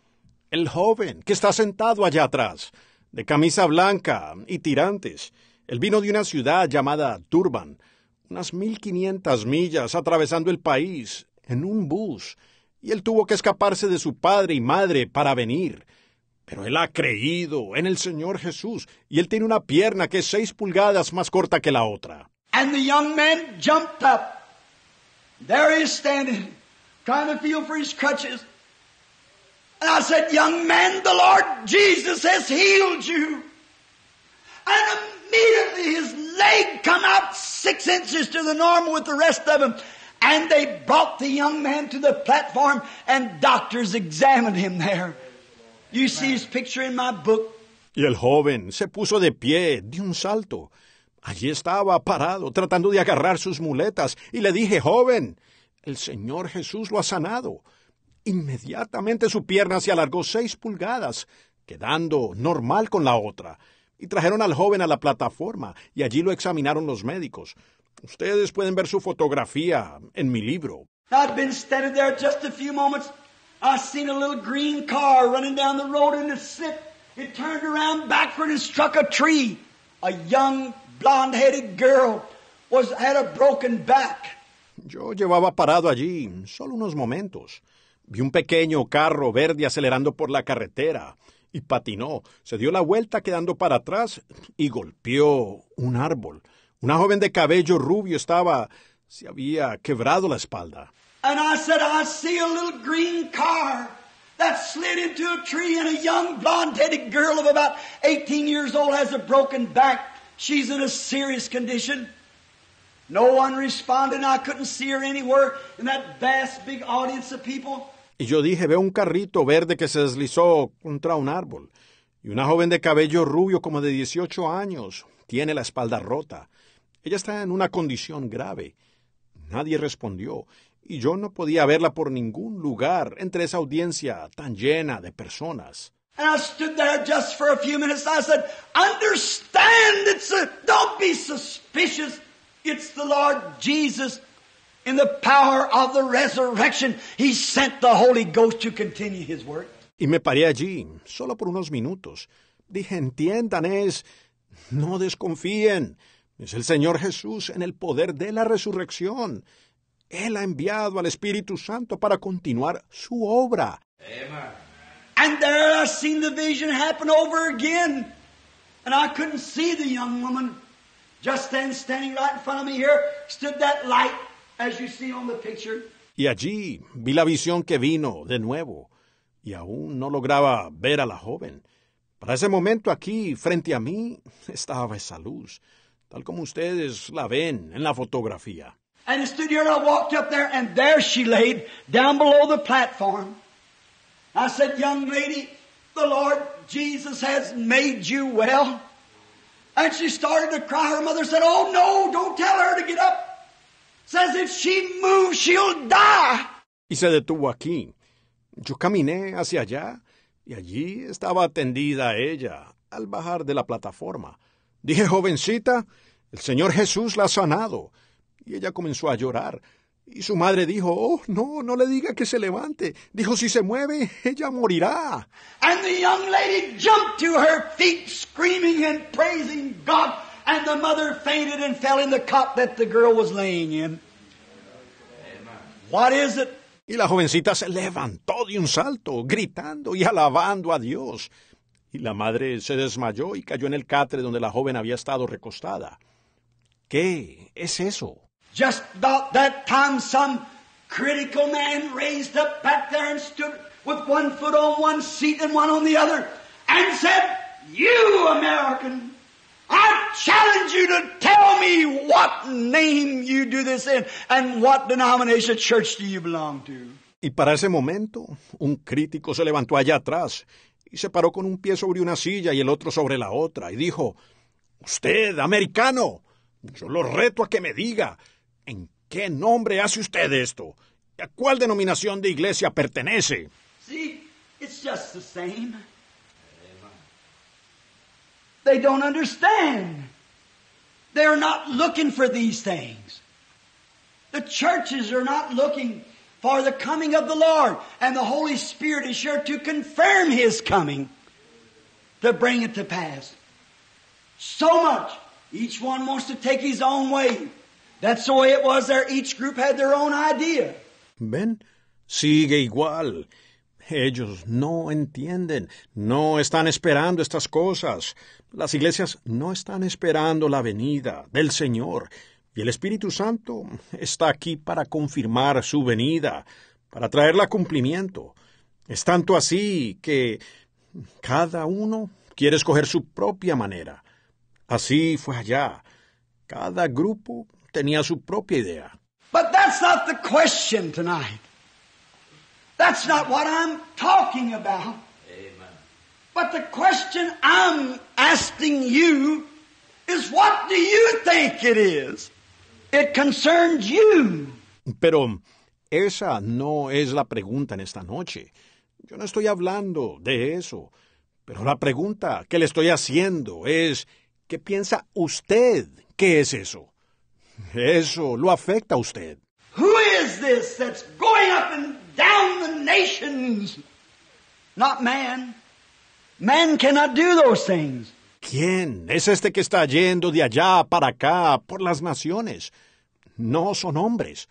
el joven que está sentado allá atrás, de camisa blanca y tirantes, él vino de una ciudad llamada Durban, unas mil quinientas millas atravesando el país en un bus, y él tuvo que escaparse de su padre y madre para venir. Pero él ha creído en el Señor Jesús, y él tiene una pierna que es seis pulgadas más corta que la otra. And the young man jumped up. There he is standing, trying to feel for his crutches. And I said, Young man, the Lord Jesus has healed you. And immediately his leg come out six inches to the normal with the rest of him. And they brought the young man to the platform and doctors examined him there. You see his picture in my book. Y el joven se puso de pie de un salto. Allí estaba parado, tratando de agarrar sus muletas, y le dije, joven, el Señor Jesús lo ha sanado. Inmediatamente su pierna se alargó seis pulgadas, quedando normal con la otra. Y trajeron al joven a la plataforma, y allí lo examinaron los médicos. Ustedes pueden ver su fotografía en mi libro. I'd been standing there just a few moments. I seen a little green car running down the road and it slipped. It turned around backward and struck a tree. A young blonde-headed girl was had a broken back. Yo llevaba parado allí solo unos momentos. Vi un pequeño carro verde acelerando por la carretera y patinó. Se dio la vuelta quedando para atrás y golpeó un árbol. Una joven de cabello rubio estaba Se había quebrado la espalda. And I said, I see a little green car that slid into a tree and a young blonde-headed girl of about 18 years old has a broken back. She's in a serious condition. No one responded. I couldn't see her anywhere in that vast big audience of people. Y yo dije, veo un carrito verde que se deslizó contra un árbol. Y una joven de cabello rubio como de 18 años tiene la espalda rota. Ella está en una condición grave. Nadie respondió, y yo no podía verla por ningún lugar entre esa audiencia tan llena de personas. And I stood there just for a few minutes. I Understand, suspicious. It's the Lord Jesus. In the power of the resurrection, He sent the Holy Ghost to continue His work. Y me paré allí, solo por unos minutos. Dije, entiendan, es, no desconfíen. Es el Señor Jesús en el poder de la resurrección. Él ha enviado al Espíritu Santo para continuar su obra. And there I seen the vision happen over again. And I couldn't see the young woman. Just then, standing right in front of me here, stood that light, as you see on the picture. Y allí vi la visión que vino de nuevo, y aún no lograba ver a la joven. Para ese momento aquí, frente a mí, estaba esa luz, tal como ustedes la ven en la fotografía. And stood here and I walked up there, and there she laid, down below the platform. I said, Young lady, the Lord Jesus has made you well. And she started to cry. Her mother said, Oh no, don't tell her to get up. Says if she moves, she'll die. Y se detuvo aquí. Yo caminé hacia allá, y allí estaba atendida ella al bajar de la plataforma. Dije, jovencita, el Señor Jesús la ha sanado. Y ella comenzó a llorar. Y su madre dijo, oh, no, no le diga que se levante. Dijo, si se mueve, ella morirá. And the young lady jumped to her feet, screaming and praising God. And the mother fainted and fell in the cot that the girl was laying in. What is it? Y la jovencita se levantó de un salto, gritando y alabando a Dios. Y la madre se desmayó y cayó en el catre donde la joven había estado recostada. ¿Qué es eso? Just about that time, some critical man raised up back there and stood with one foot on one seat and one on the other and said, You American, I challenge you to tell me what name you do this in and what denomination church do you belong to. Y para ese momento, un crítico se levantó allá atrás y se paró con un pie sobre una silla y el otro sobre la otra y dijo, Usted, americano, yo lo reto a que me diga, ¿en qué nombre hace usted esto? ¿A cuál denominación de iglesia pertenece? See, it's just the same. They don't understand. They're not looking for these things. The churches are not looking for the coming of the Lord, and the Holy Spirit is sure to confirm His coming to bring it to pass. So much. Each one wants to take his own way. That's the way it was there. Each group had their own idea. ¿Ven? Sigue igual. Ellos no entienden, no están esperando estas cosas. Las iglesias no están esperando la venida del Señor. Y el Espíritu Santo está aquí para confirmar su venida, para traerla a cumplimiento. Es tanto así que cada uno quiere escoger su propia manera. Así fue allá. Cada grupo tenía su propia idea. But that's not the question tonight. That's not what I'm talking about. Amen. But the question I'm asking you is what do you think it is? It concerns you. Pero esa no es la pregunta en esta noche. Yo no estoy hablando de eso. Pero la pregunta que le estoy haciendo es, ¿qué piensa usted que es eso? Eso lo afecta a usted. Who is this that's going up and down the nations? Not man. Man cannot do those things. ¿Quién es este que está yendo de allá para acá por las naciones? No son hombres.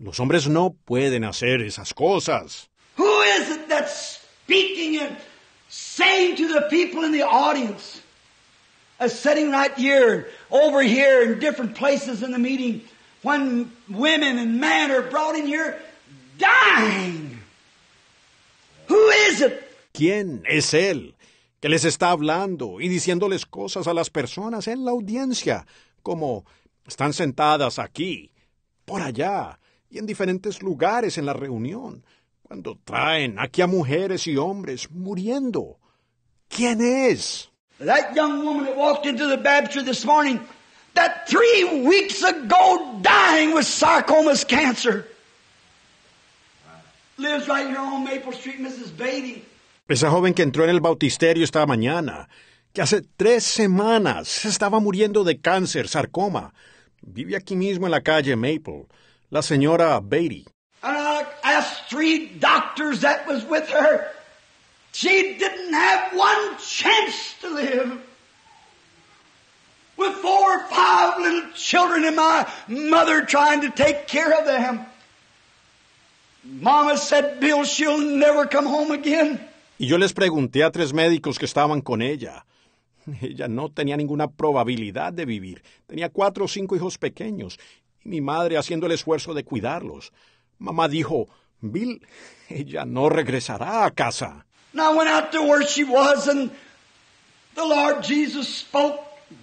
Los hombres no pueden hacer esas cosas. Who is it that's speaking and saying to the people in the audience, as sitting right here, over here, in different places in the meeting, when women and men are brought in here dying? Who is it? ¿Quién es él que les está hablando y diciéndoles cosas a las personas en la audiencia, como están sentadas aquí, por allá y en diferentes lugares en la reunión, cuando traen aquí a mujeres y hombres muriendo? ¿Quién es? That young woman that walked into the baptistry this morning, that three weeks ago dying with sarcomas cancer, Esa joven que entró en el bautisterio esta mañana, que hace tres semanas estaba muriendo de cáncer, sarcoma, vive aquí mismo en la calle Maple, la señora Beatty. And I asked three doctors that was with her. She didn't have one chance to live. With four or five little children and my mother trying to take care of them. Y yo les pregunté a tres médicos que estaban con ella. Ella no tenía ninguna probabilidad de vivir. Tenía cuatro o cinco hijos pequeños y mi madre haciendo el esfuerzo de cuidarlos. Mamá dijo, Bill, ella no regresará a casa. And I went out to where she was, and the Lord Jesus spoke,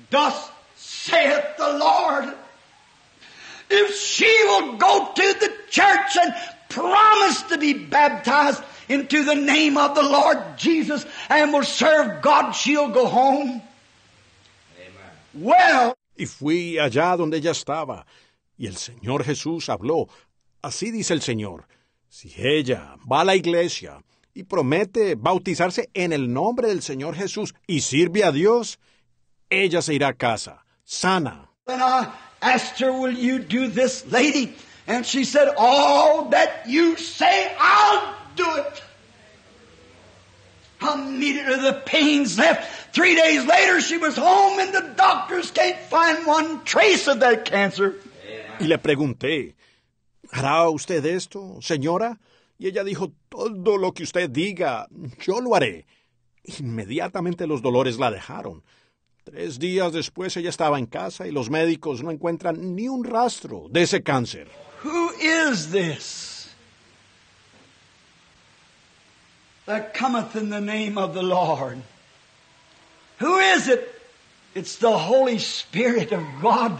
Thus saith the Lord. If she will go to the church and promise to be baptized into the name of the Lord Jesus and will serve God, she'll go home. Well, Y fui allá donde ella estaba, y el Señor Jesús habló. Así dice el Señor, si ella va a la iglesia y promete bautizarse en el nombre del Señor Jesús y sirve a Dios, ella se irá a casa, sana. And I asked her, Will you do this, lady? And she said, All that you say, I'll do it. Immediately the pains left. Three days later, she was home, and the doctors can't find one trace of that cancer. Y le pregunté, ¿hará usted esto, señora? Y ella dijo, todo lo que usted diga, yo lo haré. Inmediatamente los dolores la dejaron. Tres días después ella estaba en casa y los médicos no encuentran ni un rastro de ese cáncer. Who is this that cometh in the name of the Lord? Who is it? It's the Holy Spirit of God.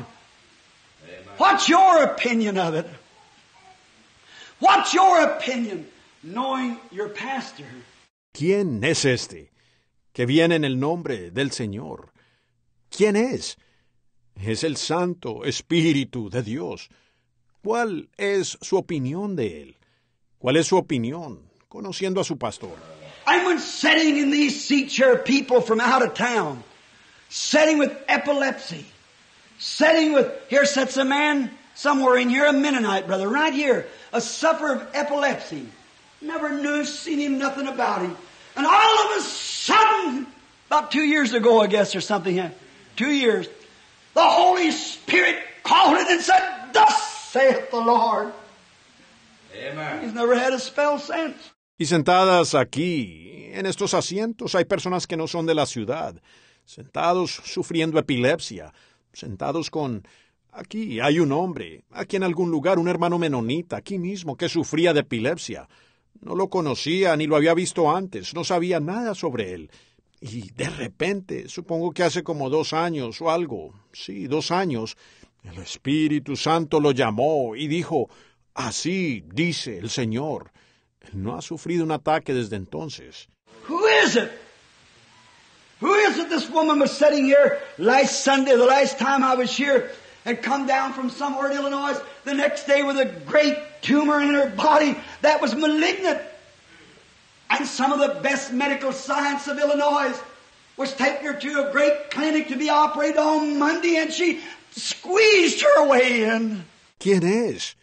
What's your opinion of it? What's your opinion knowing your pastor? ¿Quién es este que viene en el nombre del Señor? ¿Quién es? Es el Santo Espíritu de Dios. ¿Cuál es su opinión de él? ¿Cuál es su opinión conociendo a su pastor? I'm sitting in these seats here, people from out of town, sitting with epilepsy, sitting with, here sits a man somewhere in here, a Mennonite brother, right here, a sufferer of epilepsy. Never knew, seen him, nothing about him. And all of a sudden, about two years ago, I guess, or something, two years, the Holy Spirit called it and said, Thus saith the Lord. Amen. He's never had a spell since. Y sentadas aquí, en estos asientos, hay personas que no son de la ciudad, sentados sufriendo epilepsia, sentados con... Aquí hay un hombre, aquí en algún lugar, un hermano menonita, aquí mismo, que sufría de epilepsia. No lo conocía ni lo había visto antes, no sabía nada sobre él. Y de repente, supongo que hace como dos años o algo, sí, dos años, el Espíritu Santo lo llamó y dijo, así dice el Señor. Él no ha sufrido un ataque desde entonces. Who is it? Who is it this woman was sitting here last Sunday, the last time I was here, and come down from somewhere in Illinois the next day with a great tumor in her body that was malignant. And some of the best medical science of Illinois was taking her to a great clinic to be operated on Monday, and she squeezed her way in. ¿Quién es?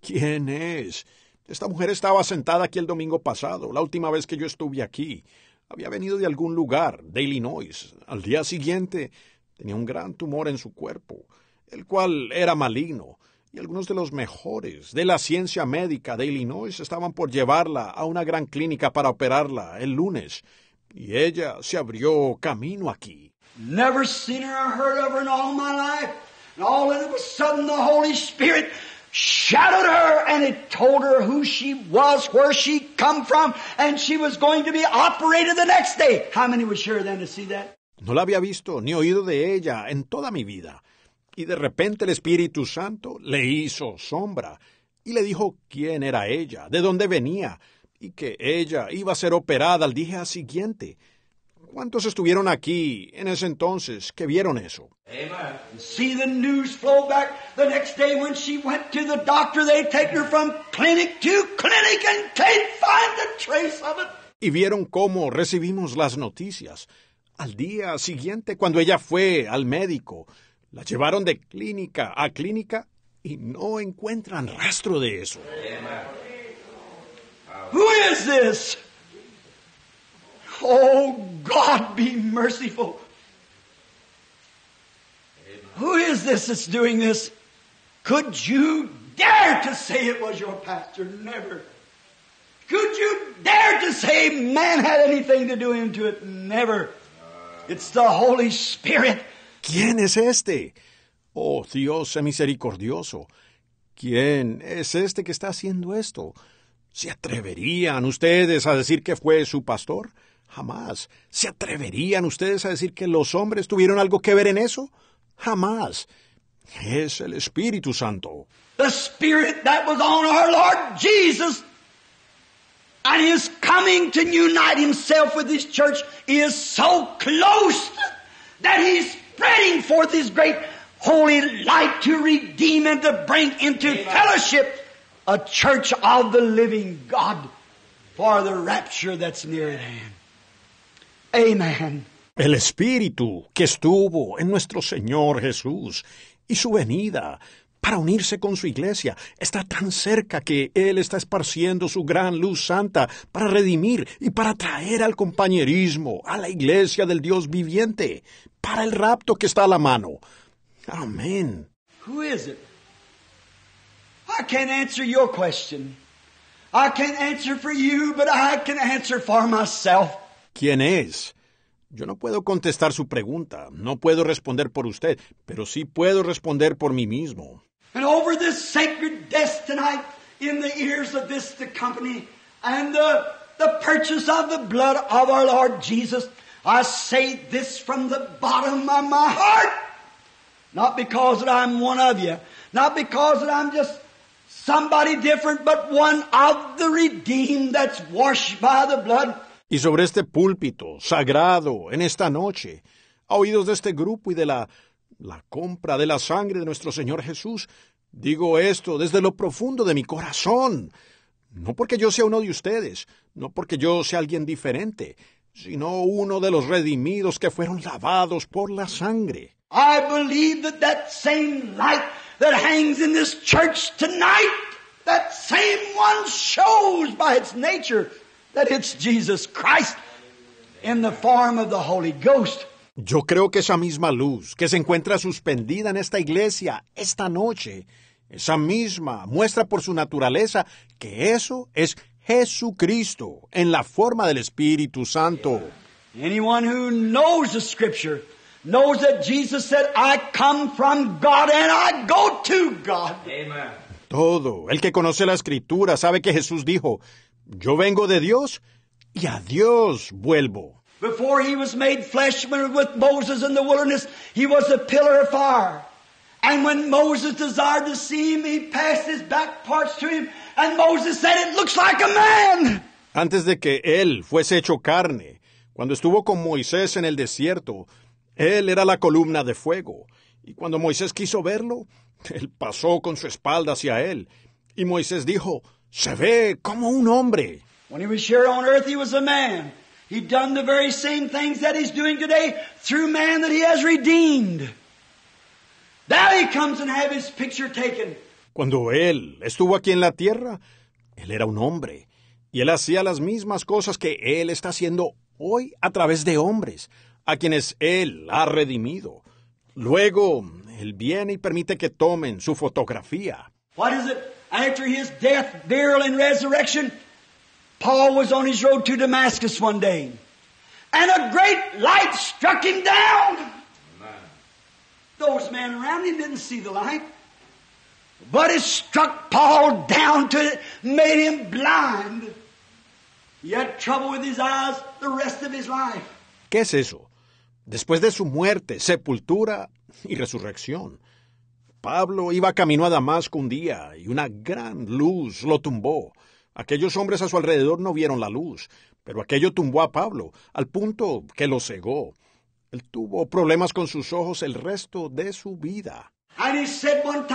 ¿Quién es? Esta mujer estaba sentada aquí el domingo pasado, la última vez que yo estuve aquí. Había venido de algún lugar, de Illinois. Al día siguiente tenía un gran tumor en su cuerpo, el cual era maligno, y algunos de los mejores de la ciencia médica de Illinois estaban por llevarla a una gran clínica para operarla el lunes, y ella se abrió camino aquí. Never seen her or heard of her in all my life. And all of a sudden the Holy Spirit shadowed her and it told her who she was, where she come from, and she was going to be operated the next day. How many were sure then to see that? No la había visto ni oído de ella en toda mi vida. Y de repente el Espíritu Santo le hizo sombra y le dijo quién era ella, de dónde venía, y que ella iba a ser operada al día siguiente. ¿Cuántos estuvieron aquí en ese entonces que vieron eso? Amen. See the news flow back the next day when she went to the doctor. They take her from clinic to clinic and can't find a trace of it. Y vieron cómo recibimos las noticias. Al día siguiente, cuando ella fue al médico, la llevaron de clínica a clínica y no encuentran rastro de eso. Who is this? Oh, God, be merciful. Who is this that's doing this? Could you dare to say it was your pastor? Never. Could you dare to say man had anything to do into it? Never. It's the Holy Spirit. ¿Quién es este? Oh, Dios misericordioso. ¿Quién es este que está haciendo esto? ¿Se atreverían ustedes a decir que fue su pastor? Jamás. ¿Se atreverían ustedes a decir que los hombres tuvieron algo que ver en eso? Jamás. Es el Espíritu Santo. The Spirit that was on our Lord Jesus and His coming to unite Himself with His church is so close that He's spreading forth His great holy light to redeem and to bring into fellowship a church of the living God for the rapture that's near at hand. Amen. El Espíritu que estuvo en nuestro Señor Jesús y su venida para unirse con su iglesia está tan cerca que Él está esparciendo su gran luz santa para redimir y para traer al compañerismo a la iglesia del Dios viviente, para el rapto que está a la mano. Amén. Who is it? I can't answer your question. I can't answer for you, but I can answer for myself. ¿Quién es? Yo no puedo contestar su pregunta, no puedo responder por usted, pero sí puedo responder por mí mismo. And over this sacred desk tonight, in the ears of this the company, and the, the purchase of the blood of our Lord Jesus, I say this from the bottom of my heart. Not because that I'm one of you, not because that I'm just somebody different, but one of the redeemed that's washed by the blood. Y sobre este púlpito sagrado en esta noche, a oídos de este grupo y de la, la compra de la sangre de nuestro Señor Jesús, digo esto desde lo profundo de mi corazón. No porque yo sea uno de ustedes, no porque yo sea alguien diferente, sino uno de los redimidos que fueron lavados por la sangre. I believe that that same light that hangs in this church tonight, that same one shows by its nature that it's Jesus Christ in the form of the Holy Ghost. Yo creo que esa misma luz que se encuentra suspendida en esta iglesia esta noche, esa misma muestra por su naturaleza que eso es Jesucristo en la forma del Espíritu Santo. Anyone who knows the scripture knows that Jesus said, I come from God and I go to God. Amen. Todo el que conoce la Escritura sabe que Jesús dijo, yo vengo de Dios y a Dios vuelvo. Before he was made flesh with Moses in the wilderness, he was a pillar of fire. And when Moses desired to see him, he passed his back parts to him, and Moses said, It looks like a man. Antes de que Él fuese hecho carne, cuando estuvo con Moisés en el desierto, Él era la columna de fuego. Y cuando Moisés quiso verlo, Él pasó con su espalda hacia Él. Y Moisés dijo, se ve como un hombre. When he was here on earth, he was a man. He'd done the very same things that he's doing today through man that he has redeemed. Now he comes and have his picture taken. Cuando Él estuvo aquí en la tierra, Él era un hombre. Y Él hacía las mismas cosas que Él está haciendo hoy a través de hombres, a quienes Él ha redimido. Luego, Él viene y permite que tomen su fotografía. What is it? After his death, burial, and resurrection, Paul was on his road to Damascus one day. And a great light struck him down. Amen. Those men around him didn't see the light. But it struck Paul down to it, made him blind. He had trouble with his eyes the rest of his life. ¿Qué es eso? Después de su muerte, sepultura y resurrección. Pablo iba camino a Damasco un día y una gran luz lo tumbó. Aquellos hombres a su alrededor no vieron la luz, pero aquello tumbó a Pablo al punto que lo cegó. Él tuvo problemas con sus ojos el resto de su vida. And he said one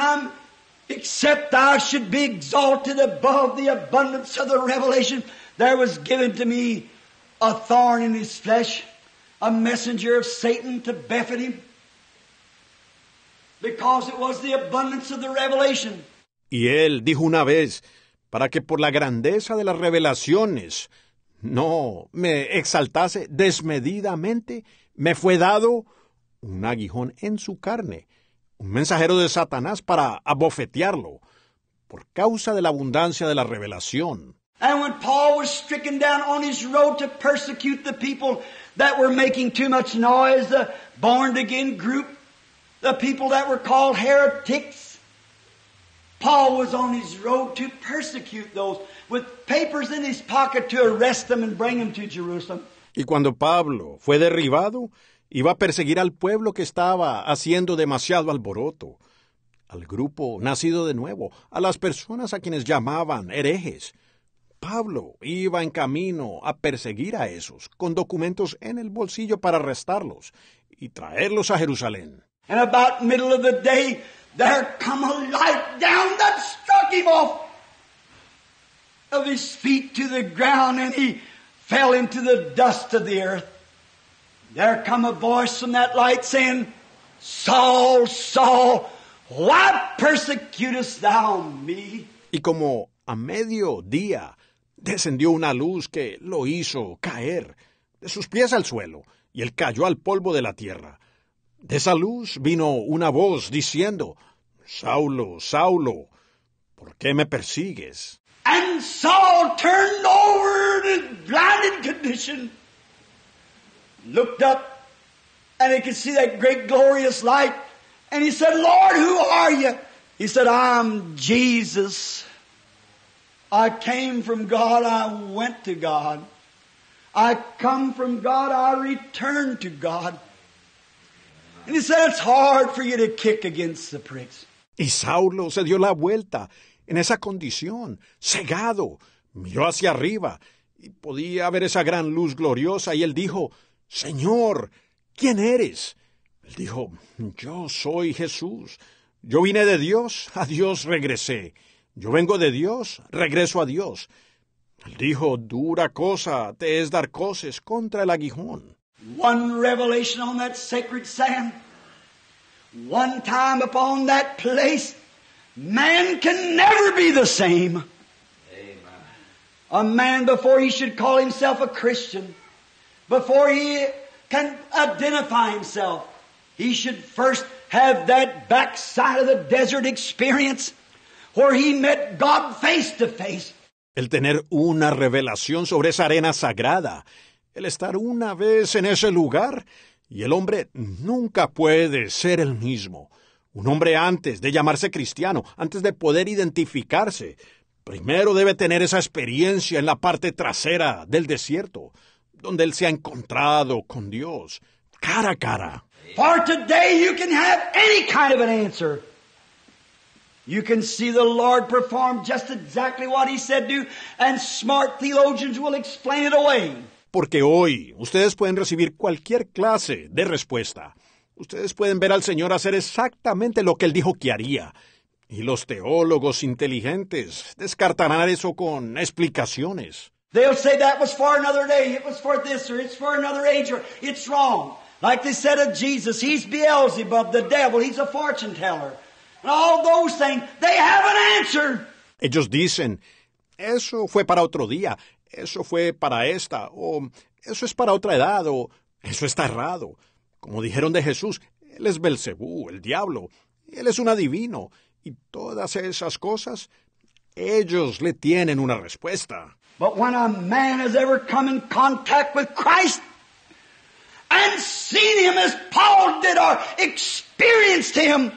Except I should be exalted above the abundance of the revelation, there was given to me a thorn in his flesh, a messenger of Satan to buffet him, because it was the abundance of the revelation. Y él dijo una vez, para que por la grandeza de las revelaciones no me exaltase desmedidamente, me fue dado un aguijón en su carne un mensajero de Satanás para abofetearlo, por causa de la abundancia de la revelación. And when Paul was stricken down on his road to persecute the people that were making too much noise, the born again group, the people that were called heretics, Paul was on his road to persecute those with papers in his pocket to arrest them and bring them to Jerusalem. Y cuando Pablo fue derribado, Iba a perseguir al pueblo que estaba haciendo demasiado alboroto, al grupo nacido de nuevo, a las personas a quienes llamaban herejes. Pablo iba en camino a perseguir a esos, con documentos en el bolsillo para arrestarlos y traerlos a Jerusalén. And about middle of the day, there come a light down that struck him off of his feet to the ground, and he fell into the dust of the earth. There come a voice from that light saying, Saul, Saul, why persecutest thou me? Y como a medio día descendió una luz que lo hizo caer de sus pies al suelo, y él cayó al polvo de la tierra. De esa luz vino una voz diciendo, Saulo, Saulo, ¿por qué me persigues? And Saul turned over in his blinded condition looked up and he could see that great glorious light. And he said, Lord, who are you? He said, I'm Jesus. I came from God, I went to God. I come from God, I return to God. Y Saulo se dio la vuelta en esa condición, cegado, miró hacia arriba y podía ver esa gran luz gloriosa y él dijo, Señor, ¿quién eres? Él dijo, Yo soy Jesús. Yo vine de Dios, a Dios regresé. Yo vengo de Dios, regreso a Dios. Él dijo, dura cosa te es dar coces contra el aguijón. One revelation on that sacred sand, one time upon that place, man can never be the same. Amen. A man before he should call himself a Christian before he can identify himself, he should first have that backside of the desert experience where he met God face to face. El tener una revelación sobre esa arena sagrada, el estar una vez en ese lugar, y el hombre nunca puede ser el mismo. Un hombre antes de llamarse cristiano, antes de poder identificarse, primero debe tener esa experiencia en la parte trasera del desierto donde él se ha encontrado con Dios, cara a cara. For today you can have any kind of an answer. You can see the Lord perform just exactly what He said do, and smart theologians will explain it away. Porque hoy ustedes pueden recibir cualquier clase de respuesta. Ustedes pueden ver al Señor hacer exactamente lo que Él dijo que haría. Y los teólogos inteligentes descartarán eso con explicaciones. They'll say that was for another day, it was for this, or it's for another age, or it's wrong. Like they said of Jesus, he's Beelzebub, the devil, he's a fortune teller. And all those things, they have an answer. Ellos dicen, eso fue para otro día, eso fue para esta, o eso es para otra edad, o eso está errado. Como dijeron de Jesús, él es Belcebú, el diablo, él es un adivino, y todas esas cosas, ellos le tienen una respuesta. But when a man has ever come in contact with Christ and seen Him as Paul did or experienced Him,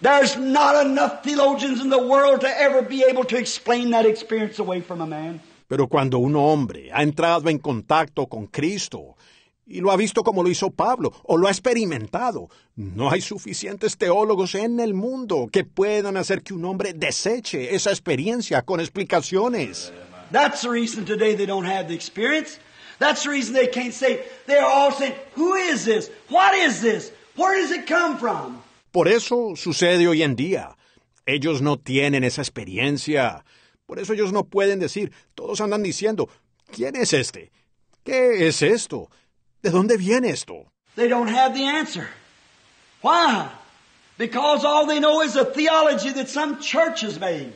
there's not enough theologians in the world to ever be able to explain that experience away from a man. Pero cuando un hombre ha entrado en contacto con Cristo y lo ha visto como lo hizo Pablo o lo ha experimentado, no hay suficientes teólogos en el mundo que puedan hacer que un hombre deseche esa experiencia con explicaciones. That's the reason today they don't have the experience. That's the reason they can't say, they're all saying, who is this? What is this? Where does it come from? Por eso sucede hoy en día. Ellos no tienen esa experiencia. Por eso ellos no pueden decir, todos andan diciendo, ¿quién es este? ¿Qué es esto? ¿De dónde viene esto? They don't have the answer. Why? Because all they know is a theology that some church has made.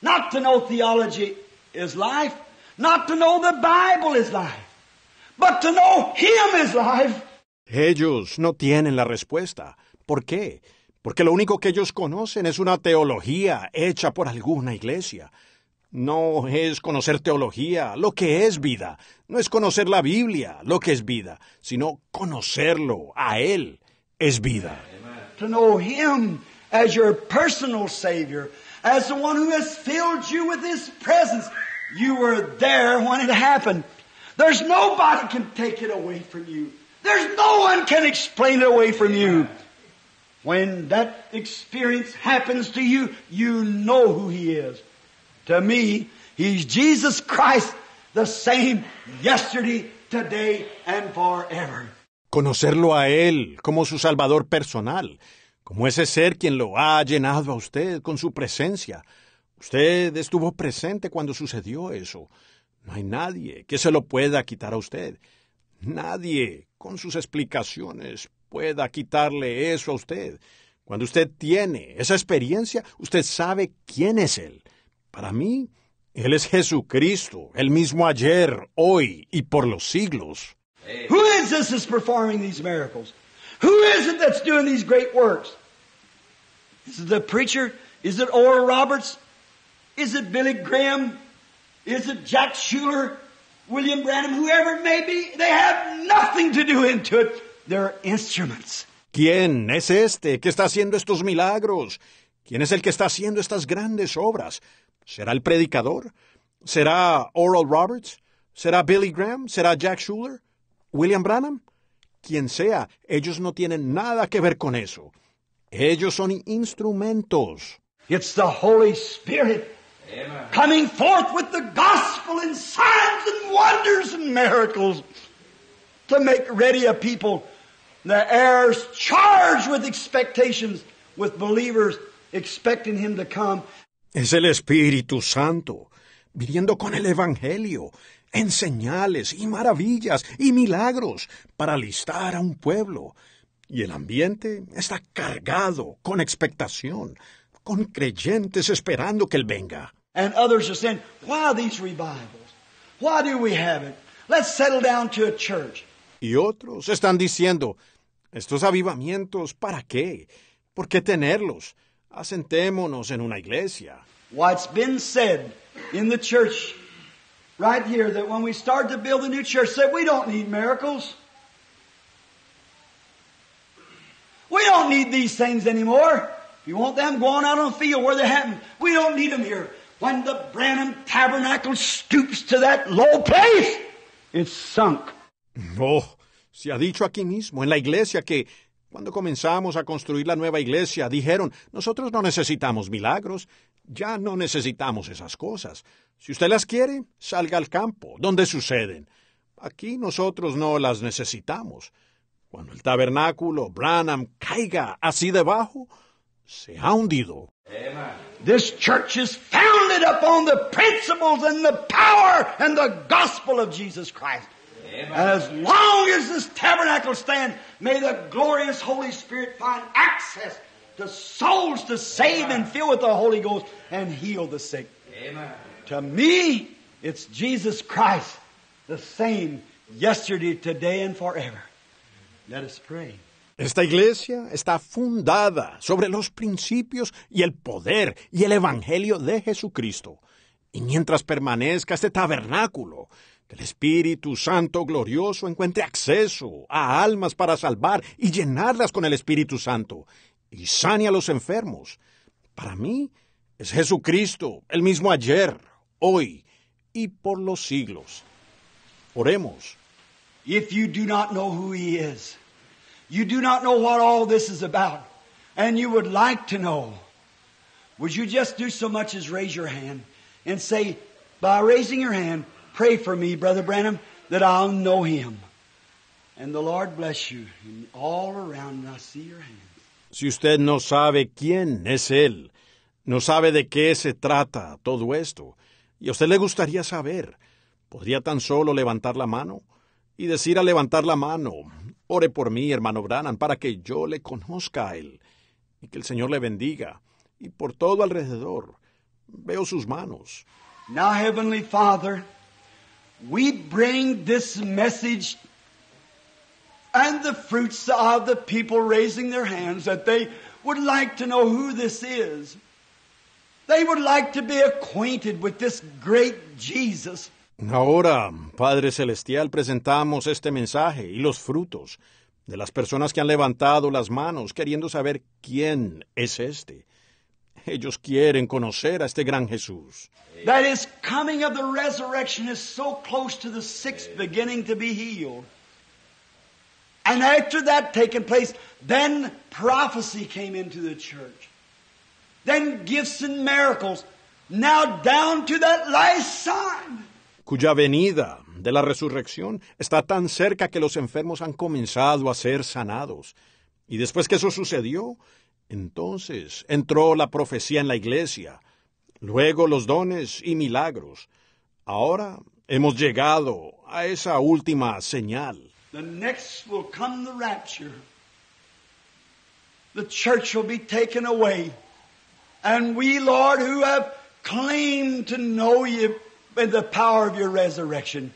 Not to know theology is life. Not to know the Bible is life. But to know Him is life. Ellos no tienen la respuesta. ¿Por qué? Porque lo único que ellos conocen es una teología hecha por alguna iglesia. No es conocer teología, lo que es vida. No es conocer la Biblia, lo que es vida, sino conocerlo a Él es vida. To know Him as your personal Savior, as the one who has filled you with His presence. You were there when it happened. There's nobody can take it away from you. There's no one can explain it away from you. When that experience happens to you, you know who He is. To me, He's Jesus Christ, the same yesterday, today, and forever. Conocerlo a Él como su Salvador personal, como ese ser quien lo ha llenado a usted con su presencia. Usted estuvo presente cuando sucedió eso. No hay nadie que se lo pueda quitar a usted. Nadie con sus explicaciones pueda quitarle eso a usted. Cuando usted tiene esa experiencia, usted sabe quién es Él. Para mí, Él es Jesucristo, el mismo ayer, hoy y por los siglos. Who is this that's performing these miracles? Who is it that's doing these great works? Is it the preacher? Is it Oral Roberts? Is it Billy Graham? Is it Jack Schuler? William Branham? Whoever it may be, they have nothing to do into it. They're instruments. ¿Quién es este que está haciendo estos milagros? ¿Quién es el que está haciendo estas grandes obras? ¿Será el predicador? ¿Será Oral Roberts? ¿Será Billy Graham? ¿Será Jack Schuler? ¿William Branham? Quien sea, ellos no tienen nada que ver con eso. Ellos son instrumentos. It's the Holy Spirit coming forth with the gospel and signs and wonders and miracles to make ready a people. The heirs charged with expectations, with believers expecting Him to come. Es el Espíritu Santo, viniendo con el Evangelio, en señales y maravillas y milagros para alistar a un pueblo. Y el ambiente está cargado con expectación, con creyentes esperando que Él venga. And others are saying, why these revivals? Why do we have it? Let's settle down to a church. Y otros están diciendo, estos avivamientos, ¿para qué? ¿Por qué tenerlos? Asentémonos en una iglesia. What's been said in the church right here that when we start to build a new church, that we don't need miracles. We don't need these things anymore. If you want them, go on out on the field where they happen. We don't need them here. When the Branham Tabernacle stoops to that low place, it's sunk. Oh, se ha dicho aquí mismo, en la iglesia, que cuando comenzamos a construir la nueva iglesia, dijeron, nosotros no necesitamos milagros, ya no necesitamos esas cosas. Si usted las quiere, salga al campo, donde suceden. Aquí nosotros no las necesitamos. Cuando el tabernáculo Branham caiga así debajo, se ha hundido. This church is founded upon the principles and the power and the gospel of Jesus Christ. And as long as this tabernacle stands, may the glorious Holy Spirit find access to souls to save and fill with the Holy Ghost and heal the sick. To me, it's Jesus Christ, the same yesterday, today, and forever. Let us pray. Esta iglesia está fundada sobre los principios y el poder y el evangelio de Jesucristo. Y mientras permanezca este tabernáculo, que el Espíritu Santo glorioso encuentre acceso a almas para salvar y llenarlas con el Espíritu Santo, y sane a los enfermos. Para mí es Jesucristo, el mismo ayer, hoy y por los siglos. Oremos. If you do not know who He is, you do not know what all this is about, and you would like to know, would you just do so much as raise your hand and say, by raising your hand, pray for me, Brother Branham, that I'll know Him. And the Lord bless you. And all around, I see your hands. Si usted no sabe quién es Él, no sabe de qué se trata todo esto, y a usted le gustaría saber, ¿podría tan solo levantar la mano? Y decir al levantar la mano, ore por mí, hermano Branham, para que yo le conozca a Él, y que el Señor le bendiga, y por todo alrededor. Veo sus manos. Now, Heavenly Father, we bring this message and the fruits of the people raising their hands that they would like to know who this is. They would like to be acquainted with this great Jesus. Ahora, Padre Celestial, presentamos este mensaje y los frutos de las personas que han levantado las manos queriendo saber quién es este. Ellos quieren conocer a este gran Jesús. That his coming of the resurrection is so close to the sick beginning to be healed. And after that taking place, then prophecy came into the church. Then gifts and miracles. Now down to that last sign. cuya venida de la resurrección está tan cerca que los enfermos han comenzado a ser sanados. Y después que eso sucedió, entonces entró la profecía en la iglesia, luego los dones y milagros. Ahora hemos llegado a esa última señal. The next will come the rapture. The church will be taken away. And we, Lord, who have claimed to know you in the power of your resurrection,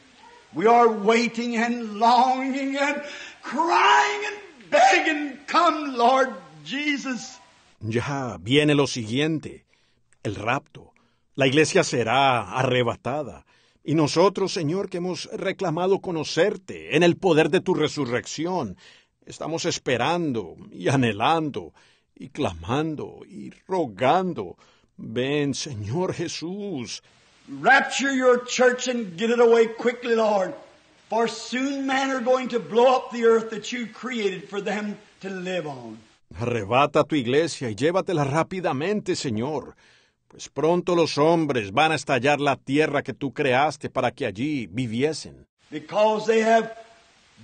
we are waiting and longing and crying and begging, come, Lord Jesus. Ya viene lo siguiente, el rapto. La iglesia será arrebatada. Y nosotros, Señor, que hemos reclamado conocerte en el poder de tu resurrección, estamos esperando y anhelando y clamando y rogando. Ven, Señor Jesús. Rapture your church and get it away quickly, Lord. For soon men are going to blow up the earth that you created for them to live on. Arrebata tu iglesia y llévatela rápidamente, Señor, pues pronto los hombres van a estallar la tierra que tú creaste para que allí viviesen. Because they have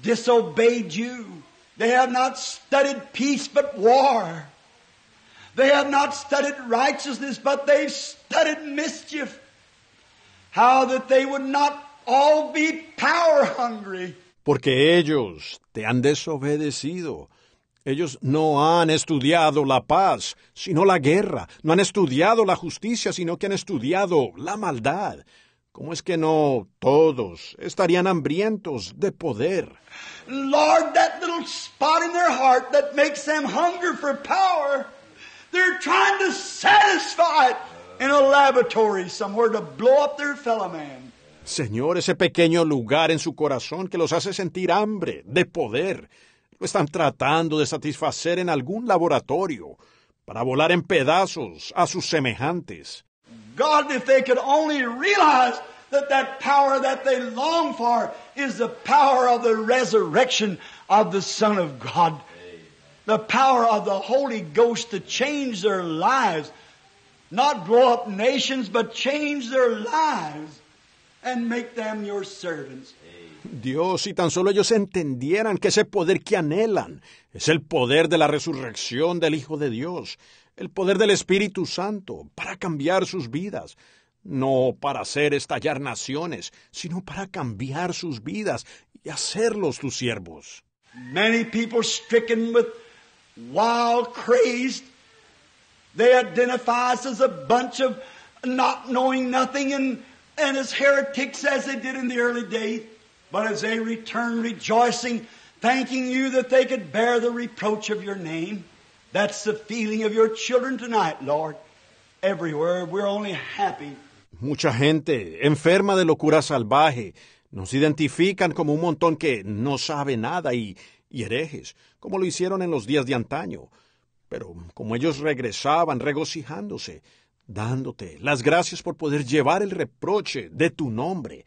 disobeyed you. They have not studied peace but war. They have not studied righteousness, but they've studied mischief. How that they would not all be power hungry. Porque ellos te han desobedecido. Ellos no han estudiado la paz, sino la guerra. No han estudiado la justicia, sino que han estudiado la maldad. ¿Cómo es que no todos estarían hambrientos de poder? Lord, that little spot in their heart that makes them hunger for power, they're trying to satisfy it in a laboratory somewhere to blow up their fellow man. Señor, ese pequeño lugar en su corazón que los hace sentir hambre de poder, lo están tratando de satisfacer en algún laboratorio para volar en pedazos a sus semejantes. God, if they could only realize that that power that they long for is the power of the resurrection of the Son of God. The power of the Holy Ghost to change their lives. Not blow up nations, but change their lives and make them your servants. Dios, si tan solo ellos entendieran que ese poder que anhelan es el poder de la resurrección del Hijo de Dios, el poder del Espíritu Santo para cambiar sus vidas, no para hacer estallar naciones, sino para cambiar sus vidas y hacerlos tus siervos. Many people stricken with wild craze. They identify us as a bunch of not knowing nothing and, and as heretics as they did in the. But as they return rejoicing, thanking you that they could bear the reproach of your name, that's the feeling of your children tonight, Lord. Everywhere we're only happy. Mucha gente enferma de locura salvaje Nos identifican como un montón que no sabe nada y, y herejes, como lo hicieron en los días de antaño. Pero como ellos regresaban regocijándose, dándote las gracias por poder llevar el reproche de tu nombre.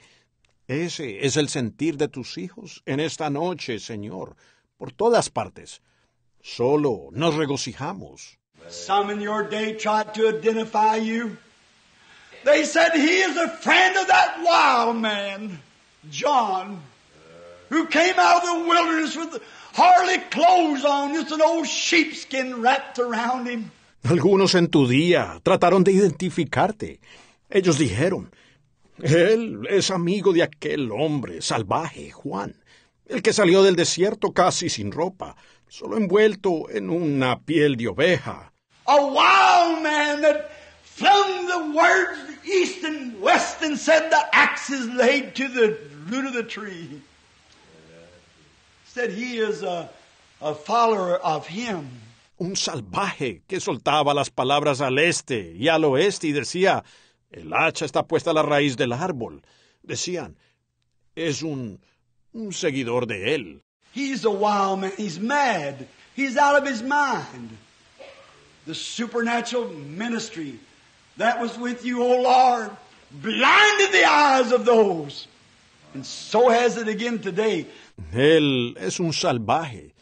Ese es el sentir de tus hijos en esta noche, Señor, por todas partes. Solo nos regocijamos. Some in your day tried to identify you. They said he is a friend of that wild man, John, who came out of the wilderness with hardly clothes on, just an old sheepskin wrapped around him. Algunos en tu día trataron de identificarte. Ellos dijeron, él es amigo de aquel hombre salvaje, Juan, el que salió del desierto casi sin ropa, solo envuelto en una piel de oveja. A wild man that flung the words east and west and said the axe is laid to the root of the tree. Said he is a, a follower of him. Un salvaje que soltaba las palabras al este y al oeste y decía, el hacha está puesta a la raíz del árbol. Decían, es un, un seguidor de él. He's a wild man. He's mad. He's out of his mind. The supernatural ministry that was with you, O Lord, blinded the eyes of those. And so has it again today. Él es un salvaje.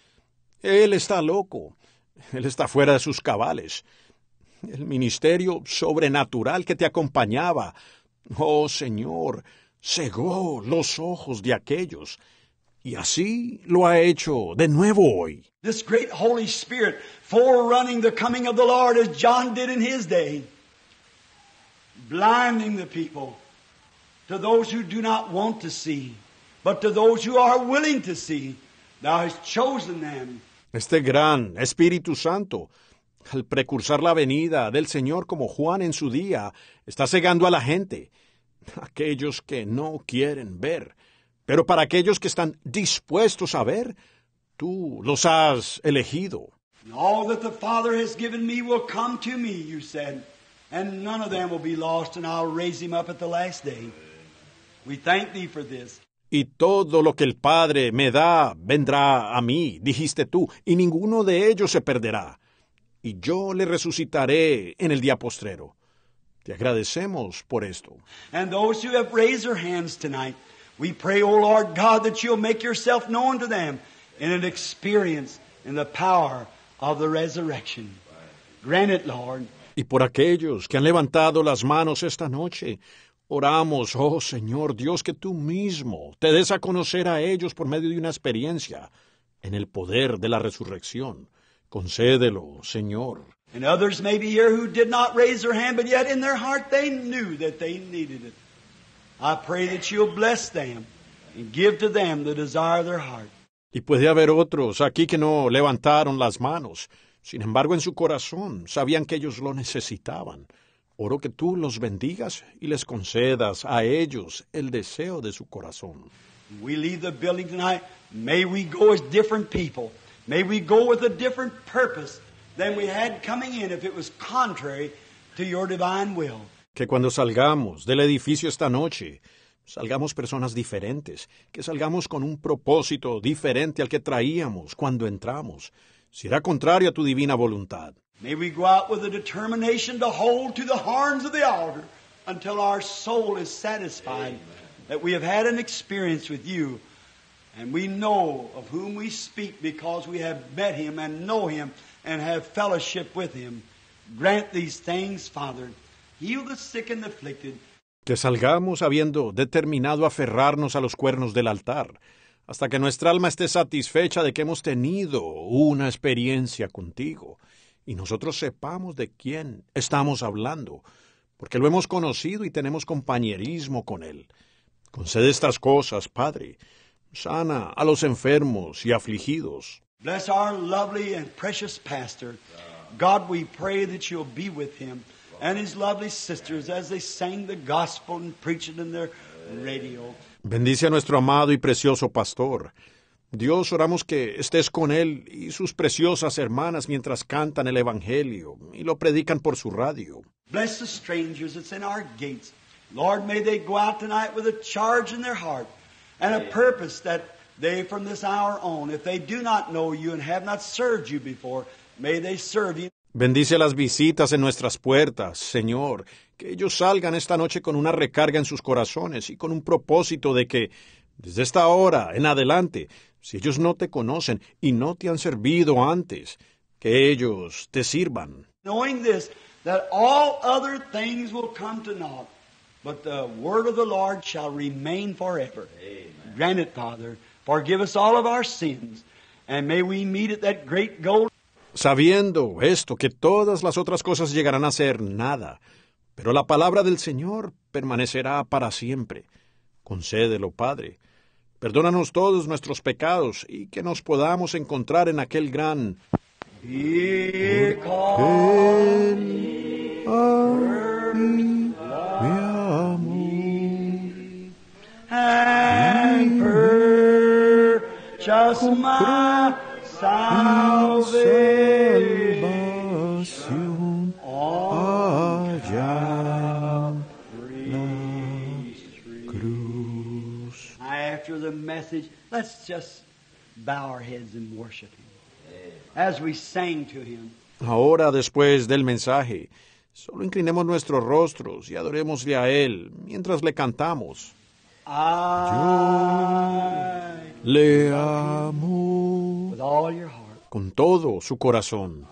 Él está loco. Él está fuera de sus cabales. El ministerio sobrenatural que te acompañaba, oh Señor, cegó los ojos de aquellos. Y así lo ha hecho de nuevo hoy. This great Holy Spirit forerunning the coming of the Lord as John did in his day, blinding the people to those who do not want to see, but to those who are willing to see. Thou hast chosen them. Este gran Espíritu Santo, al precursar la venida del Señor como Juan en su día, está cegando a la gente, aquellos que no quieren ver. Pero para aquellos que están dispuestos a ver, tú los has elegido. All that the Father has given me will come to me, you said, and none of them will be lost, and I'll raise him up at the last day. We thank thee for this. Y todo lo que el Padre me da vendrá a mí, dijiste tú, y ninguno de ellos se perderá. Y yo le resucitaré en el día postrero. Te agradecemos por esto. And those who have raised their hands tonight, we pray, O Lord God, that you'll make yourself known to them in an experience in the power of the resurrection. Grant it, Lord. Y por aquellos que han levantado las manos esta noche, oramos, oh Señor Dios, que tú mismo te des a conocer a ellos por medio de una experiencia en el poder de la resurrección. Concédelo, Señor. And others may be here who did not raise their hand, but yet in their heart they knew that they needed it. I pray that you'll bless them and give to them the desire of their heart. Y puede haber otros aquí que no levantaron las manos. Sin embargo, en su corazón sabían que ellos lo necesitaban. Oro que tú los bendigas y les concedas a ellos el deseo de su corazón. We leave the building tonight. May we go as different people. May we go with a different purpose than we had coming in if it was contrary to your divine will. Que cuando salgamos del edificio esta noche, salgamos personas diferentes, que salgamos con un propósito diferente al que traíamos cuando entramos. Será contrario a tu divina voluntad. May we go out with a determination to hold to the horns of the altar until our soul is satisfied that we have had an experience with you and we know of whom we speak because we have met him and know him and have fellowship with him. Grant these things, Father. Heal the sick and afflicted. Que salgamos habiendo determinado aferrarnos a los cuernos del altar, hasta que nuestra alma esté satisfecha de que hemos tenido una experiencia contigo, y nosotros sepamos de quién estamos hablando, porque lo hemos conocido y tenemos compañerismo con él. Concede estas cosas, Padre. Sana a los enfermos y afligidos. Bless our lovely and precious pastor. God, we pray that you'll be with him and his lovely sisters as they sang the gospel and preach it in their radio. Bendice a nuestro amado y precioso pastor. Dios, oramos que estés con él y sus preciosas hermanas mientras cantan el Evangelio y lo predican por su radio. Bless the strangers that's in our gates. Lord, may they go out tonight with a charge in their heart and a purpose that they from this hour on, if they do not know you and have not served you before, may they serve you. Bendice las visitas en nuestras puertas, Señor, que ellos salgan esta noche con una recarga en sus corazones y con un propósito de que, desde esta hora en adelante, si ellos no te conocen y no te han servido antes, que ellos te sirvan. Knowing this, that all other things will come to naught, but the word of the Lord shall remain forever. Grant it, Father. Forgive us all of our sins, and may we meet at that great goal. Sabiendo esto, que todas las otras cosas llegarán a ser nada, pero la palabra del Señor permanecerá para siempre. Concédelo, Padre. Perdónanos todos nuestros pecados y que nos podamos encontrar en aquel gran Because purchase my salvation on After the message, let's just bow our heads and worship Him as we sang to Him. Ahora, después del mensaje, solo inclinemos nuestros rostros y adorémosle a Él mientras le cantamos. I, Le amo with all your heart, con todo su corazón.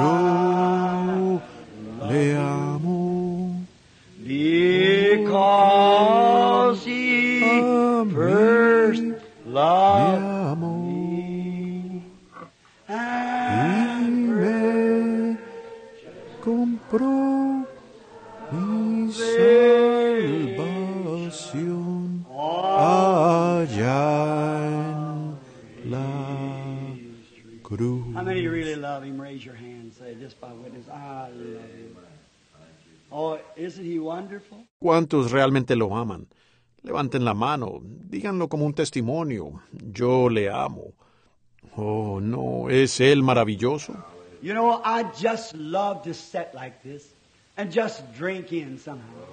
Yo le amo. Because He first loved And me compró love him? Raise your hand. Say just by witness, I love him. Oh, isn't he wonderful? ¿Cuántos realmente lo aman? Levanten la mano, díganlo como un testimonio. Yo le amo. Oh, no, ¿es él maravilloso? You know, I just love to sit like this and just drink in somehow.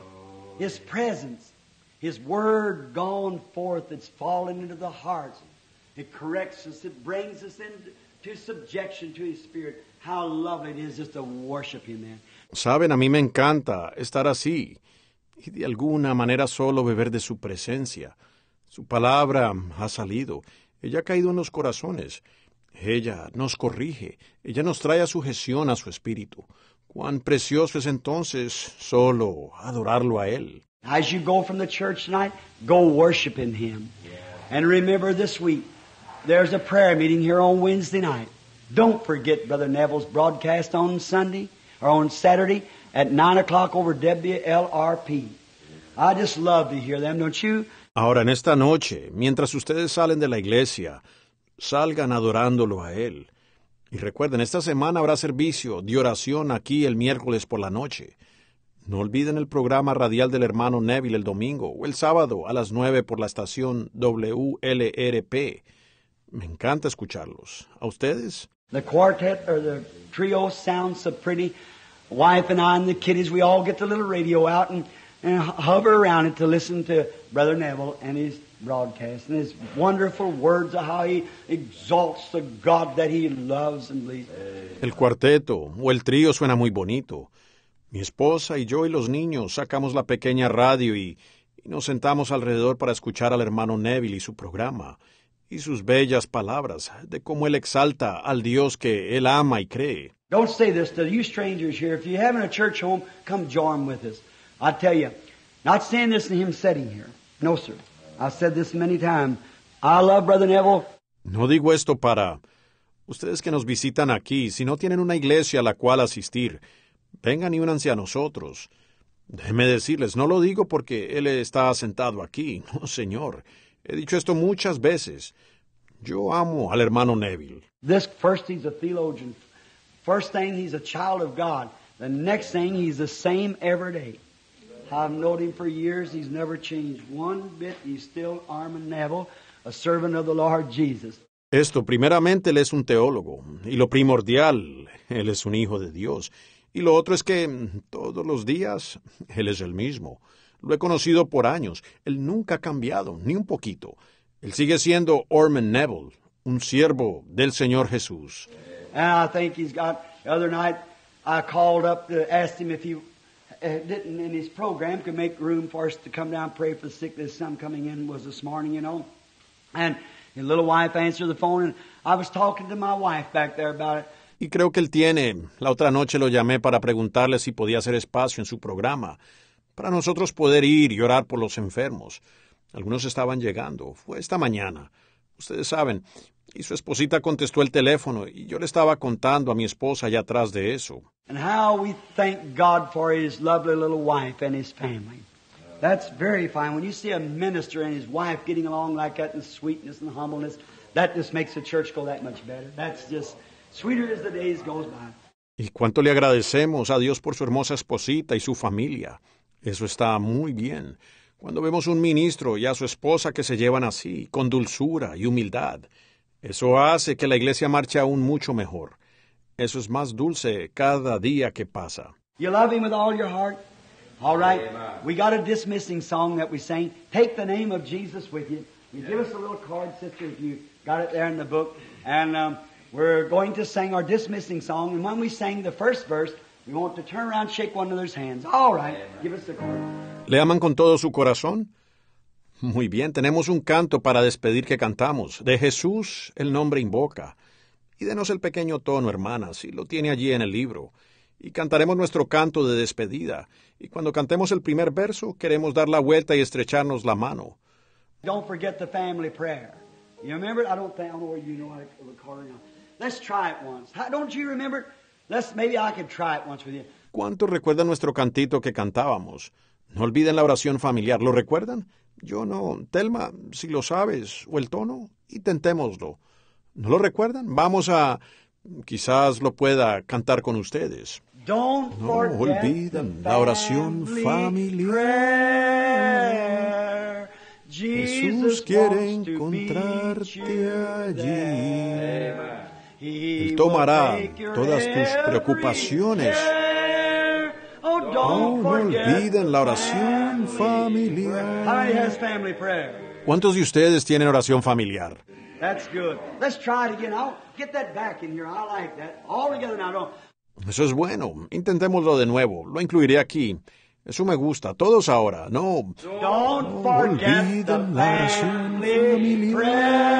His presence, His Word gone forth, it's fallen into the hearts. It corrects us, it brings us into subjection to His Spirit. How lovely it is just to worship Him, man. Saben, a mí me encanta estar así y de alguna manera solo beber de su presencia. Su palabra ha salido, ella ha caído en los corazones. Ella nos corrige, ella nos trae a sujeción a su espíritu. Cuán precioso es entonces solo adorarlo a Él. As you go from the church tonight, go worshiping Him. And remember this week, there's a prayer meeting here on Wednesday night. Don't forget Brother Neville's broadcast on Sunday or on Saturday at 9 o'clock over WLRP. I just love to hear them, don't you? Ahora, en esta noche, mientras ustedes salen de la iglesia, salgan adorándolo a Él. Y recuerden, esta semana habrá servicio de oración aquí el miércoles por la noche. No olviden el programa radial del hermano Neville el domingo o el sábado a las nueve por la estación WLRP. Me encanta escucharlos. ¿A ustedes? The quartet or the trio sounds so pretty. Wife and I and the kiddies, we all get the little radio out and, and hover around it to listen to Brother Neville and his broadcast and his wonderful words of how he exalts the God that he loves and believes. El cuarteto o el trío suena muy bonito. Mi esposa y yo y los niños sacamos la pequeña radio y, y nos sentamos alrededor para escuchar al hermano Neville y su programa, y sus bellas palabras de cómo él exalta al Dios que él ama y cree. Don't say this to you strangers here. If you haven't a church home, come join with us. I tell you, not saying this in him sitting here. No, sir. I've said this many times. I love Brother Neville. No digo esto para ustedes que nos visitan aquí, si no tienen una iglesia a la cual asistir, vengan y únanse a nosotros. Déjeme decirles, no lo digo porque él está sentado aquí, no, señor. He dicho esto muchas veces. Yo amo al hermano Neville. This first, he's a theologian. First thing, he's a child of God. The next thing, he's the same every day. I've known him for years. He's never changed one bit. He's still Armin Neville, a servant of the Lord Jesus. Esto, primeramente, él es un teólogo, y lo primordial, él es un hijo de Dios. Y lo otro es que todos los días, él es el mismo. Lo he conocido por años. Él nunca ha cambiado, ni un poquito. Él sigue siendo Orman Neville, un siervo del Señor Jesús. And I think he's got, the other night, I called up to ask him if he uh, didn't, in his program, could make room for us to come down and pray for the sick. There's some coming in was this morning, you know. And his little wife answered the phone, and I was talking to my wife back there about it. Y creo que él tiene. La otra noche lo llamé para preguntarle si podía hacer espacio en su programa, para nosotros poder ir y orar por los enfermos. Algunos estaban llegando. Fue esta mañana. Ustedes saben. Y su esposita contestó el teléfono y yo le estaba contando a mi esposa allá atrás de eso. And how we thank God for his lovely little wife and his family. That's very fine. When you see a minister and his wife getting along like that in sweetness and humbleness, that just makes the church go that much better. That's just sweeter as the days goes by. Y cuánto le agradecemos a Dios por su hermosa esposita y su familia. Eso está muy bien. Cuando vemos un ministro y a su esposa que se llevan así, con dulzura y humildad, eso hace que la iglesia marche aún mucho mejor. Eso es más dulce cada día que pasa. You love him with all your heart? All right. We got a dismissing song that we sang. Take the name of Jesus with you. You give us a little card, sister, if you got it there in the book. And um, we're going to sing our dismissing song. And when we sing the first verse, we want to turn around and shake one another's hands. All right. Give us the card. ¿Le aman con todo su corazón? Muy bien, tenemos un canto para despedir que cantamos. De Jesús el nombre invoca. Y denos el pequeño tono, hermanas, si lo tiene allí en el libro. Y cantaremos nuestro canto de despedida. Y cuando cantemos el primer verso, queremos dar la vuelta y estrecharnos la mano. Don't forget the family prayer. You remember it? I don't think I don't know where you know how to record it. Let's try it once. How, don't you remember? Let's maybe I could try it once with you. ¿Cuántos recuerdan nuestro cantito que cantábamos? No olviden la oración familiar. ¿Lo recuerdan? Yo no. Telma, si lo sabes, o el tono, intentémoslo. ¿No lo recuerdan? Vamos a... Quizás lo pueda cantar con ustedes. Don't No forget olviden la oración familiar. Jesús quiere encontrarte allí. Él tomará todas tus preocupaciones. care. Oh, No, no olviden la oración familiar. ¿Cuántos de ustedes tienen oración familiar? Eso es bueno. Intentémoslo de nuevo. Lo incluiré aquí. Eso me gusta. Todos ahora. No. The olviden la oración familiar.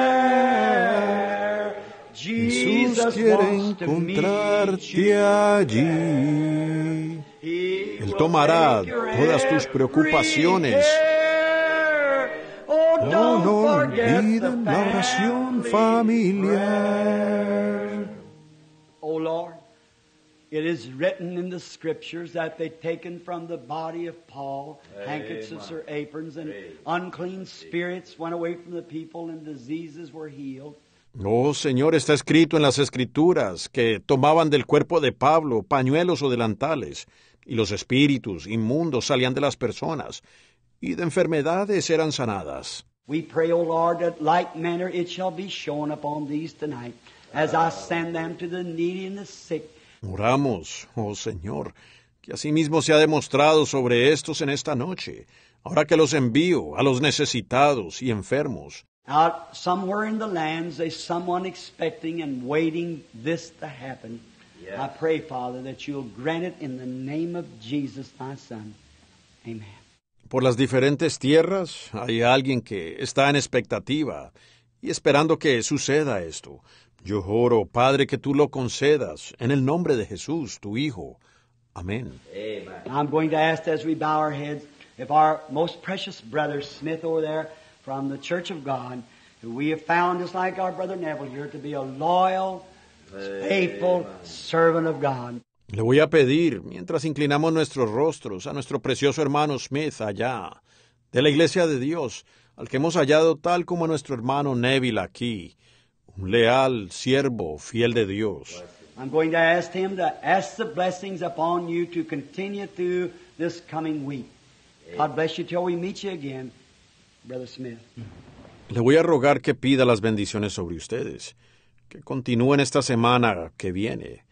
Jesús Jesus quiere wants to meet encontrarte allí. Él tomará todas tus preocupaciones. Oh, No, don't no forget olviden la oración familiar. Oh Lord, it is written in the scriptures that they taken from the body of Paul handkerchiefs or aprons, and unclean spirits went away from the people, and diseases were healed. Oh, Señor, está escrito en las Escrituras que tomaban del cuerpo de Pablo pañuelos o delantales, y los espíritus inmundos salían de las personas, y de enfermedades eran sanadas. We pray, O Lord, that like manner it shall be shown upon these tonight, as I send them to the needy and the sick. Oramos, oh Señor, que asimismo se ha demostrado sobre estos en esta noche, ahora que los envío a los necesitados y enfermos. Out somewhere in the lands, there's someone expecting and waiting this to happen. I pray, Father, that you'll grant it in the name of Jesus, thy Son. Amen. Por las diferentes tierras hay alguien que está en expectativa y esperando que suceda esto. Yo oro, Padre, que tú lo concedas en el nombre de Jesús, tu Hijo. Amén. I'm going to ask as we bow our heads if our most precious brother Smith over there from the Church of God, who we have found just like our brother Neville here to be a loyal, faithful servant of God. Le voy a pedir, mientras inclinamos nuestros rostros, a nuestro precioso hermano Smith allá, de la Iglesia de Dios, al que hemos hallado tal como a nuestro hermano Neville aquí, un leal siervo fiel de Dios. I'm going to ask him to ask the blessings upon you to continue through this coming week. God bless you till we meet you again. Le voy a rogar que pida las bendiciones sobre ustedes, que continúen esta semana que viene.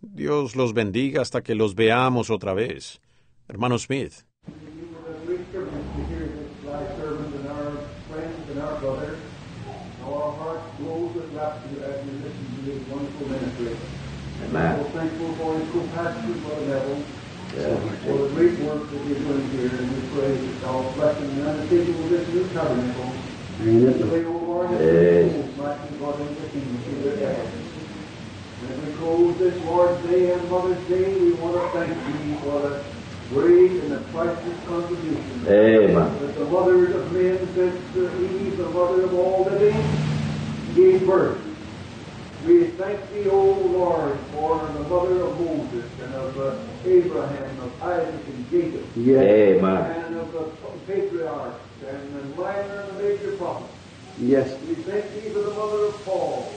Dios los bendiga hasta que los veamos otra vez. Hermano Smith. Amen. For his co-pastor, Brother Neville, Yes. for the great work that he's doing here, and we pray that thou bless him and undertaking of this new tabernacle. Pray, O Lord, that Yes. the souls might be brought into the kingdom through their efforts. And as we close this Lord's Day and Mother's Day, we want to thank thee for the great and the priceless contribution Amen. that the mother of men since Eve, the mother of all living, gave birth. We thank thee, O Lord, for the mother of Moses and of uh, Abraham, of Isaac and Jacob, Yes. Amen. and of the patriarchs and the minor and the major prophets. Yes. We thank thee for the mother of Paul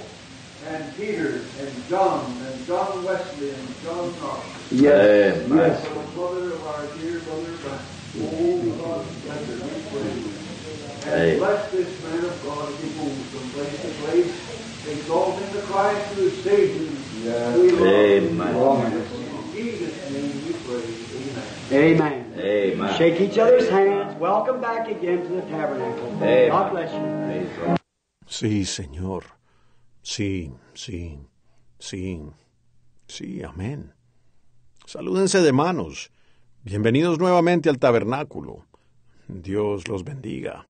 and Peter and John and John Wesley and John Knox. Yes. Amen. Yes. For the mother of our dear brother Frank. Oh, God, bless her, we pray. And bless this man of God as he moves from place to place, exalting the Christ who is Savior. We love him. Amen. In Jesus' name we pray. Amen. Amen. Amen. Shake each other's hands. Welcome back again to the tabernacle. Amen. God bless you. Sí, Señor. Sí, sí, sí, sí, amén. Salúdense de manos. Bienvenidos nuevamente al tabernáculo. Dios los bendiga.